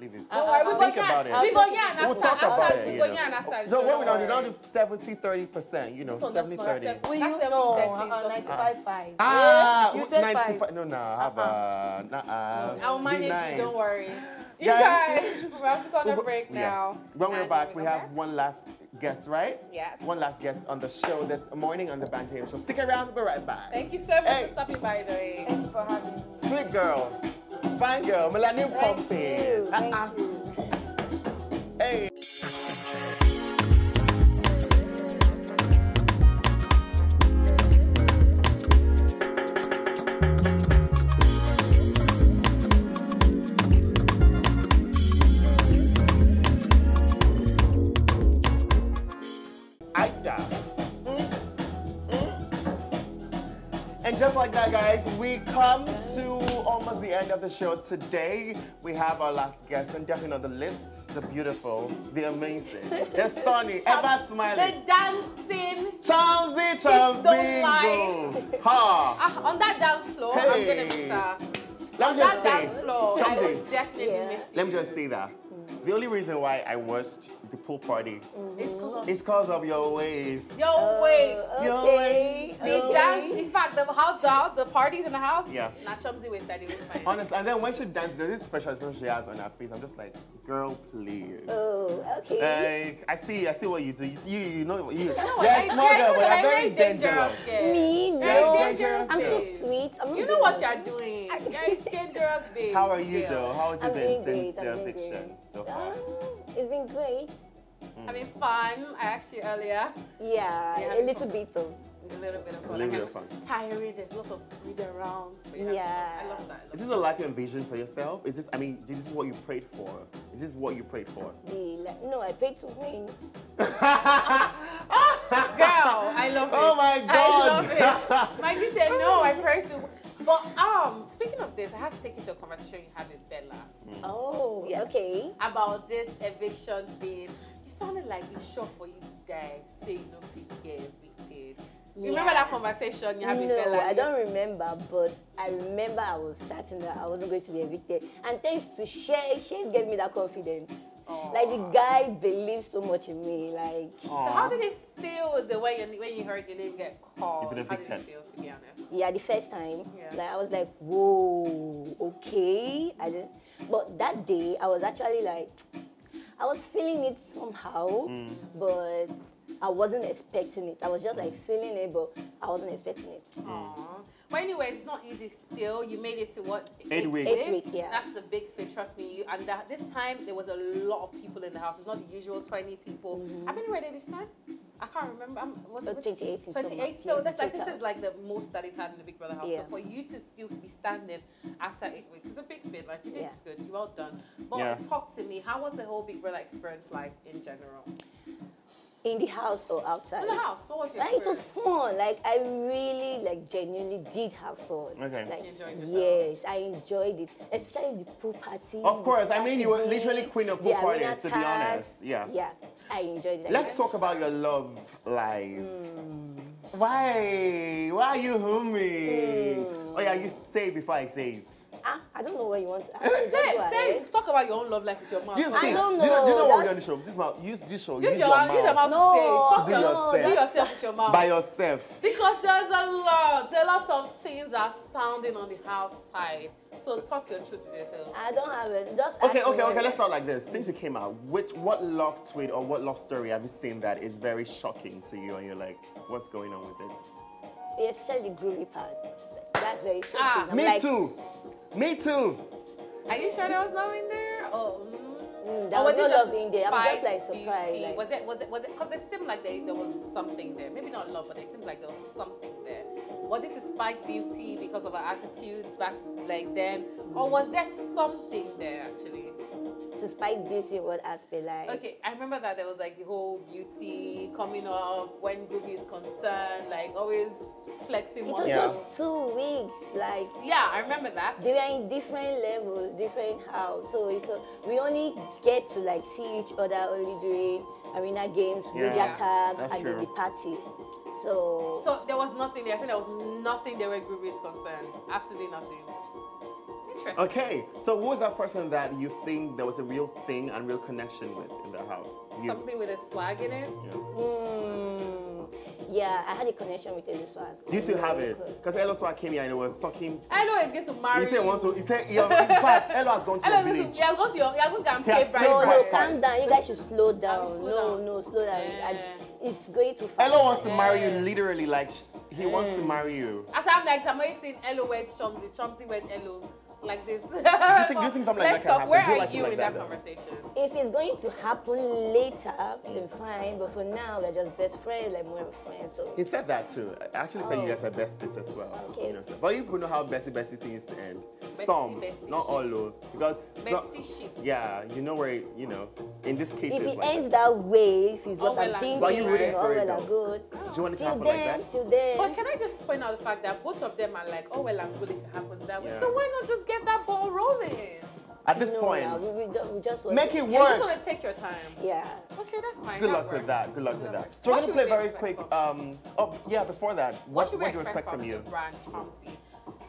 leave it. Don't worry, we go Think about it. We go yarn We'll after. talk about after it. we go know. yarn after. So what we don't don't do, worry. don't do 70, 30 percent. You know, This one 70, 30. accept- Will you? seven No, thirty, uh, just- 95 5. Ah, 95. No, no, have a, nah, I'll manage you, don't worry. You Guys. guys, we have to go on a We'll- break yeah. now. When we're back, we go have back. one last guest, right? Yes. One last guest on the show this morning on the Banta AM Show. Stick around, we'll be right back. Thank you so much Hey. for stopping by, though. Thank you for having me. Sweet girl, fine girl, Millennium Thank Pumping. Uh-uh. Hey. Aisha. Mm, mm. And just like that, guys, we come to almost the end of the show today. We have our last guest, and definitely on the list, the beautiful, the amazing, the stunning, ever smiling, The dancing. Chomzy don't Chombingo. Ha! Ah, on that dance floor, I'm gonna miss her. Let On me that just say, dance floor, I will definitely Yeah. miss you. let me just say that. The only reason why I watched the pool party mm-hmm. It's because of is because of your waist. your oh, waist. Your Okay. The your dance, waist. in fact, the how the, the parties in the house, Yeah. not Chomzy with that it was fine. Honestly, and then when she dances, there's this special expression she has on her face. I'm just like, girl, please. Oh, okay. Like, I see, I see what you do. You, you, you know, you, You know what? you're I- a I girl, told but you, you're I'm very dangerous. girl. Me? Very No. dangerous. I'm so babe. sweet. I'm You not know what dangerous. you're doing. You're dangerous, babe. How are you, Still. though? How has it I'm been doing since great. I'm the doing eviction great. so far? Um, it's been great. Having fun. I actually earlier Yeah, Yeah, a little bit though. a little bit of fun. A little bit of fun. Tiring. There's lots of reading around. but you have Yeah. I love that. I Is love this a life you envisioned for yourself? Is this, I mean, this is what you prayed for? Is this what you prayed for? The, no, I paid to win. Girl, I love it. Oh my God. I love it. Mikey said no. I pray to. But um, speaking of this, I have to take you to a conversation you had with Bella Oh, yeah, okay. about this eviction thing. You sounded like it's sure for you guys say you don't fit get evicted. You remember that conversation you had with No, Bella? I don't remember, but I remember I was certain that I wasn't going to be evicted. And thanks to Shay, Shay's gave me that confidence. Like the guy believes so much in me. Like So how did it feel the way you, when you heard your name get called? You've been How did it feel, to be honest? yeah, the first time, Yeah. like I was like, whoa, okay. I didn't. But that day, I was actually like, I was feeling it somehow, mm. but I wasn't expecting it. I was just like feeling it, but I wasn't expecting it. Aww. But anyways, it's not easy still. You made it to what? Eight weeks. Eight weeks, yeah. That's a big fit, trust me. You, and that, this time, there was a lot of people in the house. It's not the usual 20 people. Mm-hmm. How many were there this time? I can't remember. I'm, was Oh, 28 28. total. So that's like, this is like the most that they've had in the Big Brother house. Yeah. So for you to still be standing after eight weeks, it's a big fit. Like, you did Yeah. good. You well done. But Yeah. talk to me. How was the whole Big Brother experience like in general? In the house or outside? In the house, what was your Like, it was fun. Like I really, like genuinely did have fun. Okay. Like, You yes, I enjoyed it, especially the pool party. Of course, the I mean, you were literally queen of the pool arena parties, to be honest. Yeah. Yeah, I enjoyed it. Let's talk about your love life. Hmm. Why? Why are you humming? Oh yeah, you say it before I say it. Ah, I don't know what you want to ask. Say, say, talk about your own love life with your mom. You I don't do you know, do you know know, what we're doing on the that's- show? This mouth, use this show. Use, Use your, your use your mouth No, to say. Talk do your, yourself. do yourself with your mouth. by yourself. Because there's a lot, a lot of things are sounding on the house side. So talk your truth with yourself. I don't have it. Just Okay, ask me okay, okay. Let's start like this. Since you came out, which what love tweet or what love story have you seen that is very shocking to you, and you're like, what's going on with this? Especially the groovy part. That's very shocking. Ah, I'm Me like, too. Me too. Are you sure there was love in there? Oh, mm. Mm, there Or was it no love in there. I'm just like surprised. beauty? Like, was it? Was it? Was it? Because it seemed like they, there was something there. Maybe not love, but it seemed like there was something there. Was it to spite beauty because of her attitude back like then, or was there something there actually? to spike beauty, what aspect? Like, Okay, I remember that there was like the whole beauty coming up when Groovy is concerned, like always flexing it was. Yeah. just two weeks. Like, Yeah, I remember that. they were in different levels, different house. So it was, we only get to like see each other only during arena games, Yeah, media tags, that's and then true. the party. So, So there was nothing there. I think there was nothing there where Groovy is concerned. Absolutely nothing. Interesting. Okay, so who was that person that you think there was a real thing and real connection with in the house? You. Something with a swag in it. Yeah. mm, yeah, I had a connection with Eloswag. Do you still have it? Because Eloswag came here and he was talking. I is it's going to marry He said you. want to. He said yeah, in fact Elo has gone to Hello, the this village. is, yeah, go to your, yeah, go to and He has pay bride no, No, calm down. You guys should slow down. slow no, down. no, slow down. Yeah. I, it's going too fast. Elo wants to marry you literally like sh- he wants to marry you. As I'm like, I'm always saying Elo wed Chomzy, Chomzy wed Elo. Like this. Do you think, do you think something like Let's that can talk. happen? Where do you are like it you like in that? that conversation? If it's going to happen later, then fine. But for now, we're just best friends, like more of friends. So He said that too. I actually said you Oh. guys are oh. besties as well. Okay. You know, so- but you people know how bestie bestie things to end. Bestie, Some, bestie not all though, because not- Bestie shit. yeah, you know where it- you know. In this case, if it's it like ends that way, if it's All what well I'm thinking, good, Why you rooting all for it, well and though? good. do you want it to Till happen like then, that? till then. But can I just point out the fact that both of them are like, oh well, I'm good if it happens that way. Yeah. So why not just get that ball rolling? At this no, point, nah, we, we, don't- we just want make it You just work. want to take your time. Yeah. Okay, that's fine. Good that luck with that. Good luck with that. works. So we're gonna play we very quick. Um, oh yeah, before that, What what, should we what do you expect expect from from you? brand Chomzy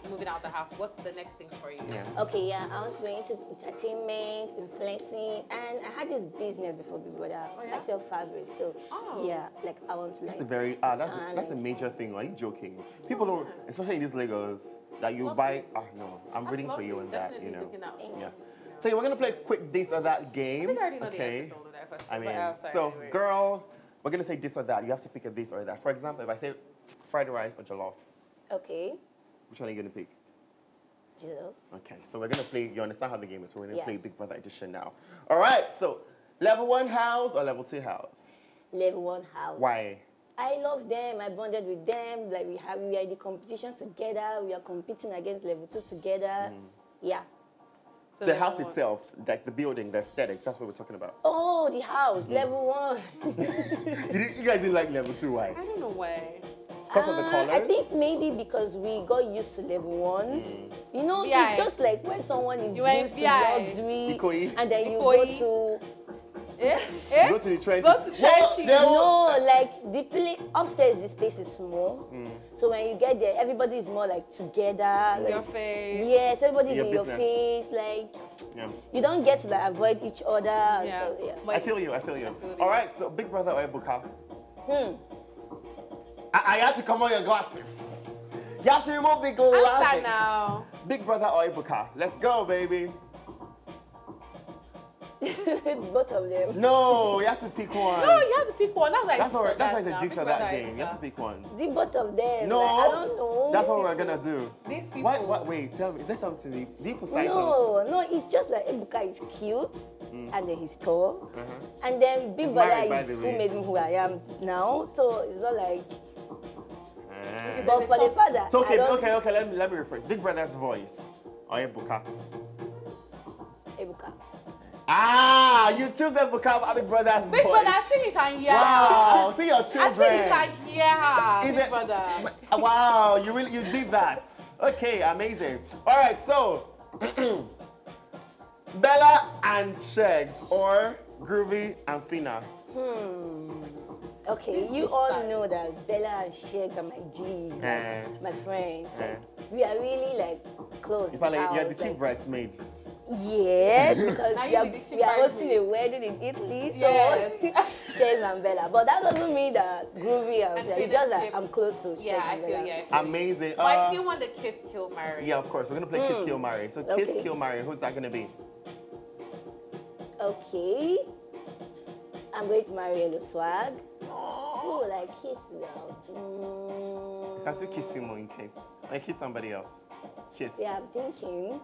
moving out the house? What's the next thing for you? Yeah. Okay, yeah, I want to go into entertainment, influencing, and I had this business before Big Brother. Oh, yeah? I sell fabric, so Oh. yeah, like I want to like. That's a very ah, that's a, expand, that's a major thing. Are you joking? People don't, Yes. especially in these Lagos, that you lovely. buy. Ah no, I'm That's rooting for you in that. You know. looking Yeah. So we're gonna play a quick this or that game. I think I already know the okay. answer to all of that question. I mean, I'll say so anyway. girl, we're gonna say this or that. You have to pick a this or that. For example, if I say fried rice or jollof, Okay, which one are you gonna pick? you know. Okay, so we're gonna play. You understand how the game is? So we're gonna Yeah. play Big Brother Edition now. All right. So level one house or level two house? Level one house. Why? I love them. I bonded with them. Like we have, we are in the competition together. We are competing against level two together. Mm. Yeah. So the house one. itself, like the building, the aesthetics. That's what we're talking about. Oh, the house, level one. you, you guys didn't like level two. Why? I don't know why. Because of the Uh, color. I think maybe because we got used to level one. Mm. You know, VI. it's just like when someone is You were in used to VI. luxury, Ikoyi. and then you Ikoyi. go Eh? Eh? Go to the trenches. Go to trenches. there no, like the place upstairs. The space is small, Mm. so when you get there, everybody is more like together. Your Like, face. yes, everybody's Your in your face. Like Yeah. you don't get to like avoid each other. and Yeah. stuff, yeah. But I feel you. I feel you. feel you. All right. So Big Brother or Ebuka? Hmm. I, I had to come on your glasses. You have to remove the glasses. Answer glasses. now. Big Brother or Ebuka? Let's go, baby. Both of them. No, you have to pick one. No, you have to pick one. That's like that's all right. That's why it's now. a Big G for Brother game. You have to pick one. The both of them. No, like, I don't know. That's what we're gonna do. These people. Why, what, wait, tell me. Is there something deep? Deep beside No, no, it's just like Ebuka is cute and then he's tall. Uh-huh. And then Big Brother is who way. made me who I am now. So it's not like Ah. but for the father. So okay, okay, okay. Let me let me rephrase. Big Brother's voice or? Ebuka. Ah, you choose Ebuka over Big Brother's Big voice. brother, I think you can hear Wow, see your I children. think you can hear her. Is Big it- brother. Uh, Wow, you really you did that. Okay, amazing. All right, so Bella and Sheggz or Groovy and Phyna. Hmm. Okay, you all know that Bella and Sheggz are my G's, like, Eh. my friends. Like, Eh. we are really like close. In fact, like, you're the chief like- bridesmaid. Yes, because we are, be the chief we are hosting a wedding in Italy, so Yes. Sheggz and Bella. But that doesn't mean that groovy and, And it's just that I'm close to Yeah, Sheggz I feel Bella. yeah. I feel. Amazing. But I Uh, still want the kiss, kill, marry. Yeah, of course. We're gonna play Kiss Kill Mary. So Kiss Okay. Kill Mary, Who's that gonna be? Okay. I'm going to marry Eloswag. Who will I kiss now? Mm, Can I still kiss him in case? I kiss somebody else. Kiss. yeah, I'm thinking.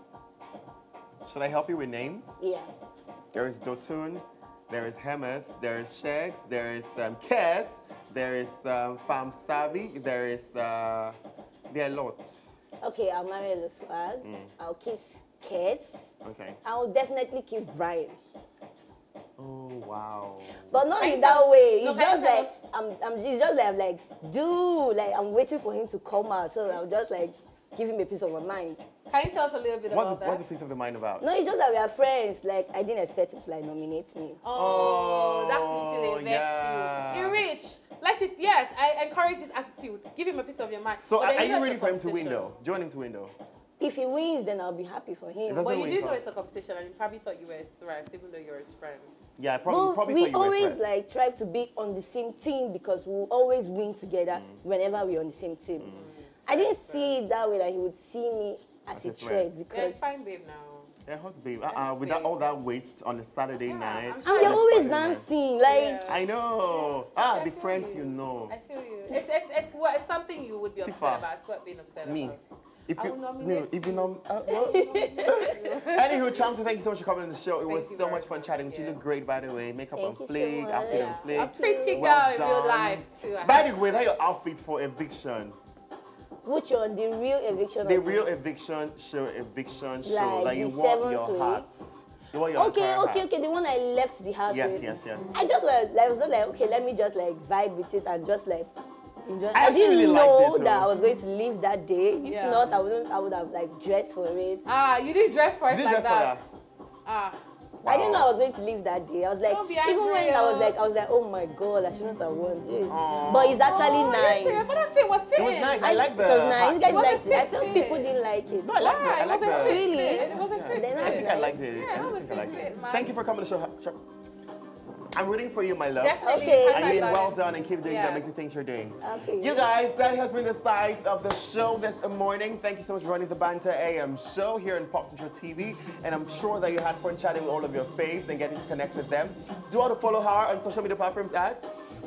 Should I help you with names? Yeah. There is Dotun, there is Hermes, there is Sheggz, there is um, Kess, there is um, Fam Savi, there is uh, there are lots. Okay, I'll marry Eloswag. I'll kiss Kess. Okay. I'll definitely kiss Bryann. Oh wow. But not Can in that way. no, It's can just like I'm, I'm. It's just like I'm like, dude, like I'm waiting for him to come out, so I'll just like give him a piece of my mind. Can you tell us a little bit What's about the, that? what's the piece of the mind about? No, it's just that we are friends. Like I didn't expect him to like nominate me. Oh, that's Oh, the thing they vex yeah. you. You're rich. Let it. Yes, I encourage his attitude. Give him a piece of your mind. So are, are you know you it's ready for him to win though? Do you want him to win though? If he wins, then I'll be happy for him. But you win do know it's a competition, and you probably thought you were threats, even though you're his friend. Yeah, I probably, Well, probably we thought you were always like try to be on the same team because we will always win together Mm. whenever we're on the same team. I didn't see it that way that he would see me as, As a a threat. threat Yeah, it's fine, babe. Now. Yeah, hot babe. Uh-uh, with that, all that waste on a Saturday Yeah, night. I'm and sure we're always Friday night. dancing. Like Yeah. I know. Ah, I the friends you. you know. I feel you. It's, it's, it's, what, it's something you would be upset Teefah. about. It's what being upset Me. about. If I you, will no, nominate if you you. nom- uh, what? Anywho, Chomzy, thank you so much for coming on the show. It was Thank you so much fun chatting with you. You look great, by the way. Makeup Thank on you so fleek, much. outfit on A fleek. pretty girl Well in real life too. I By the way, that your outfit for eviction. Which one? The real eviction. The of real eviction show, eviction show. Like Like you the want seven your to. You want your Okay, okay, hat. okay. The one I left the house Yes, with. yes, yes. I just like, like was just like okay, let me just like vibe with it and just like enjoy. I I, didn't really know that. I was going to leave that day. If Yeah. not, I wouldn't. I would have like dressed for it. Ah, you didn't dress for it You did like dress for that. that. Ah, I didn't know I was going to leave that day. I was like, Don't even when I was oh. like, I was like, oh my god, I shouldn't have worn this. Aw. But it's actually oh, nice. Listen, but that fit was It was nice. I like the It was nice. You guys It liked it. I fit felt people didn't like it. No, I like Why? the, I It was a the. Really? It was a fit I think I liked it. Yeah, I it was think a I liked fit, it. Thank you for coming to the show. Show. I'm rooting for you, my love. Definitely. Okay. high And five, you're well done and keep doing Yes. the amazing things you're doing. Okay. You guys, that has been the size of the show this morning. Thank you so much for running the Banta AM show here in Pop Central TV. And I'm sure that you had fun chatting with all of your faves and getting to connect with them. Do you want to follow her on social media platforms at?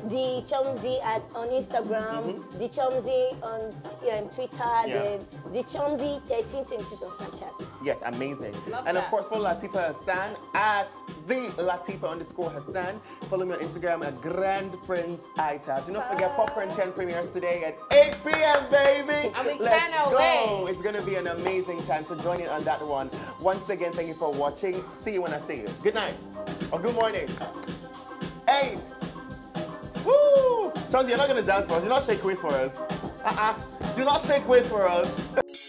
The Chomzy at on Instagram, the Chomzy on um, Twitter. Yeah. then the Chomzy 1326 on Snapchat. Yes, amazing. Love and of course, follow Latifa Hassan at the Latifa underscore Hassan. Follow me on Instagram at Grand Prince Ita. Do not forget Popcorn 10 premieres today at 8 p.m., baby. And we Let's cannot go. wait. It's going to be an amazing time. So join in on that one. Once again, thank you for watching. See you when I see you. Good night or good morning. Hey. Woo! Chauncey, you're not to dance for us. Do not shake waist for us. Uh-uh. Do not shake waist for us.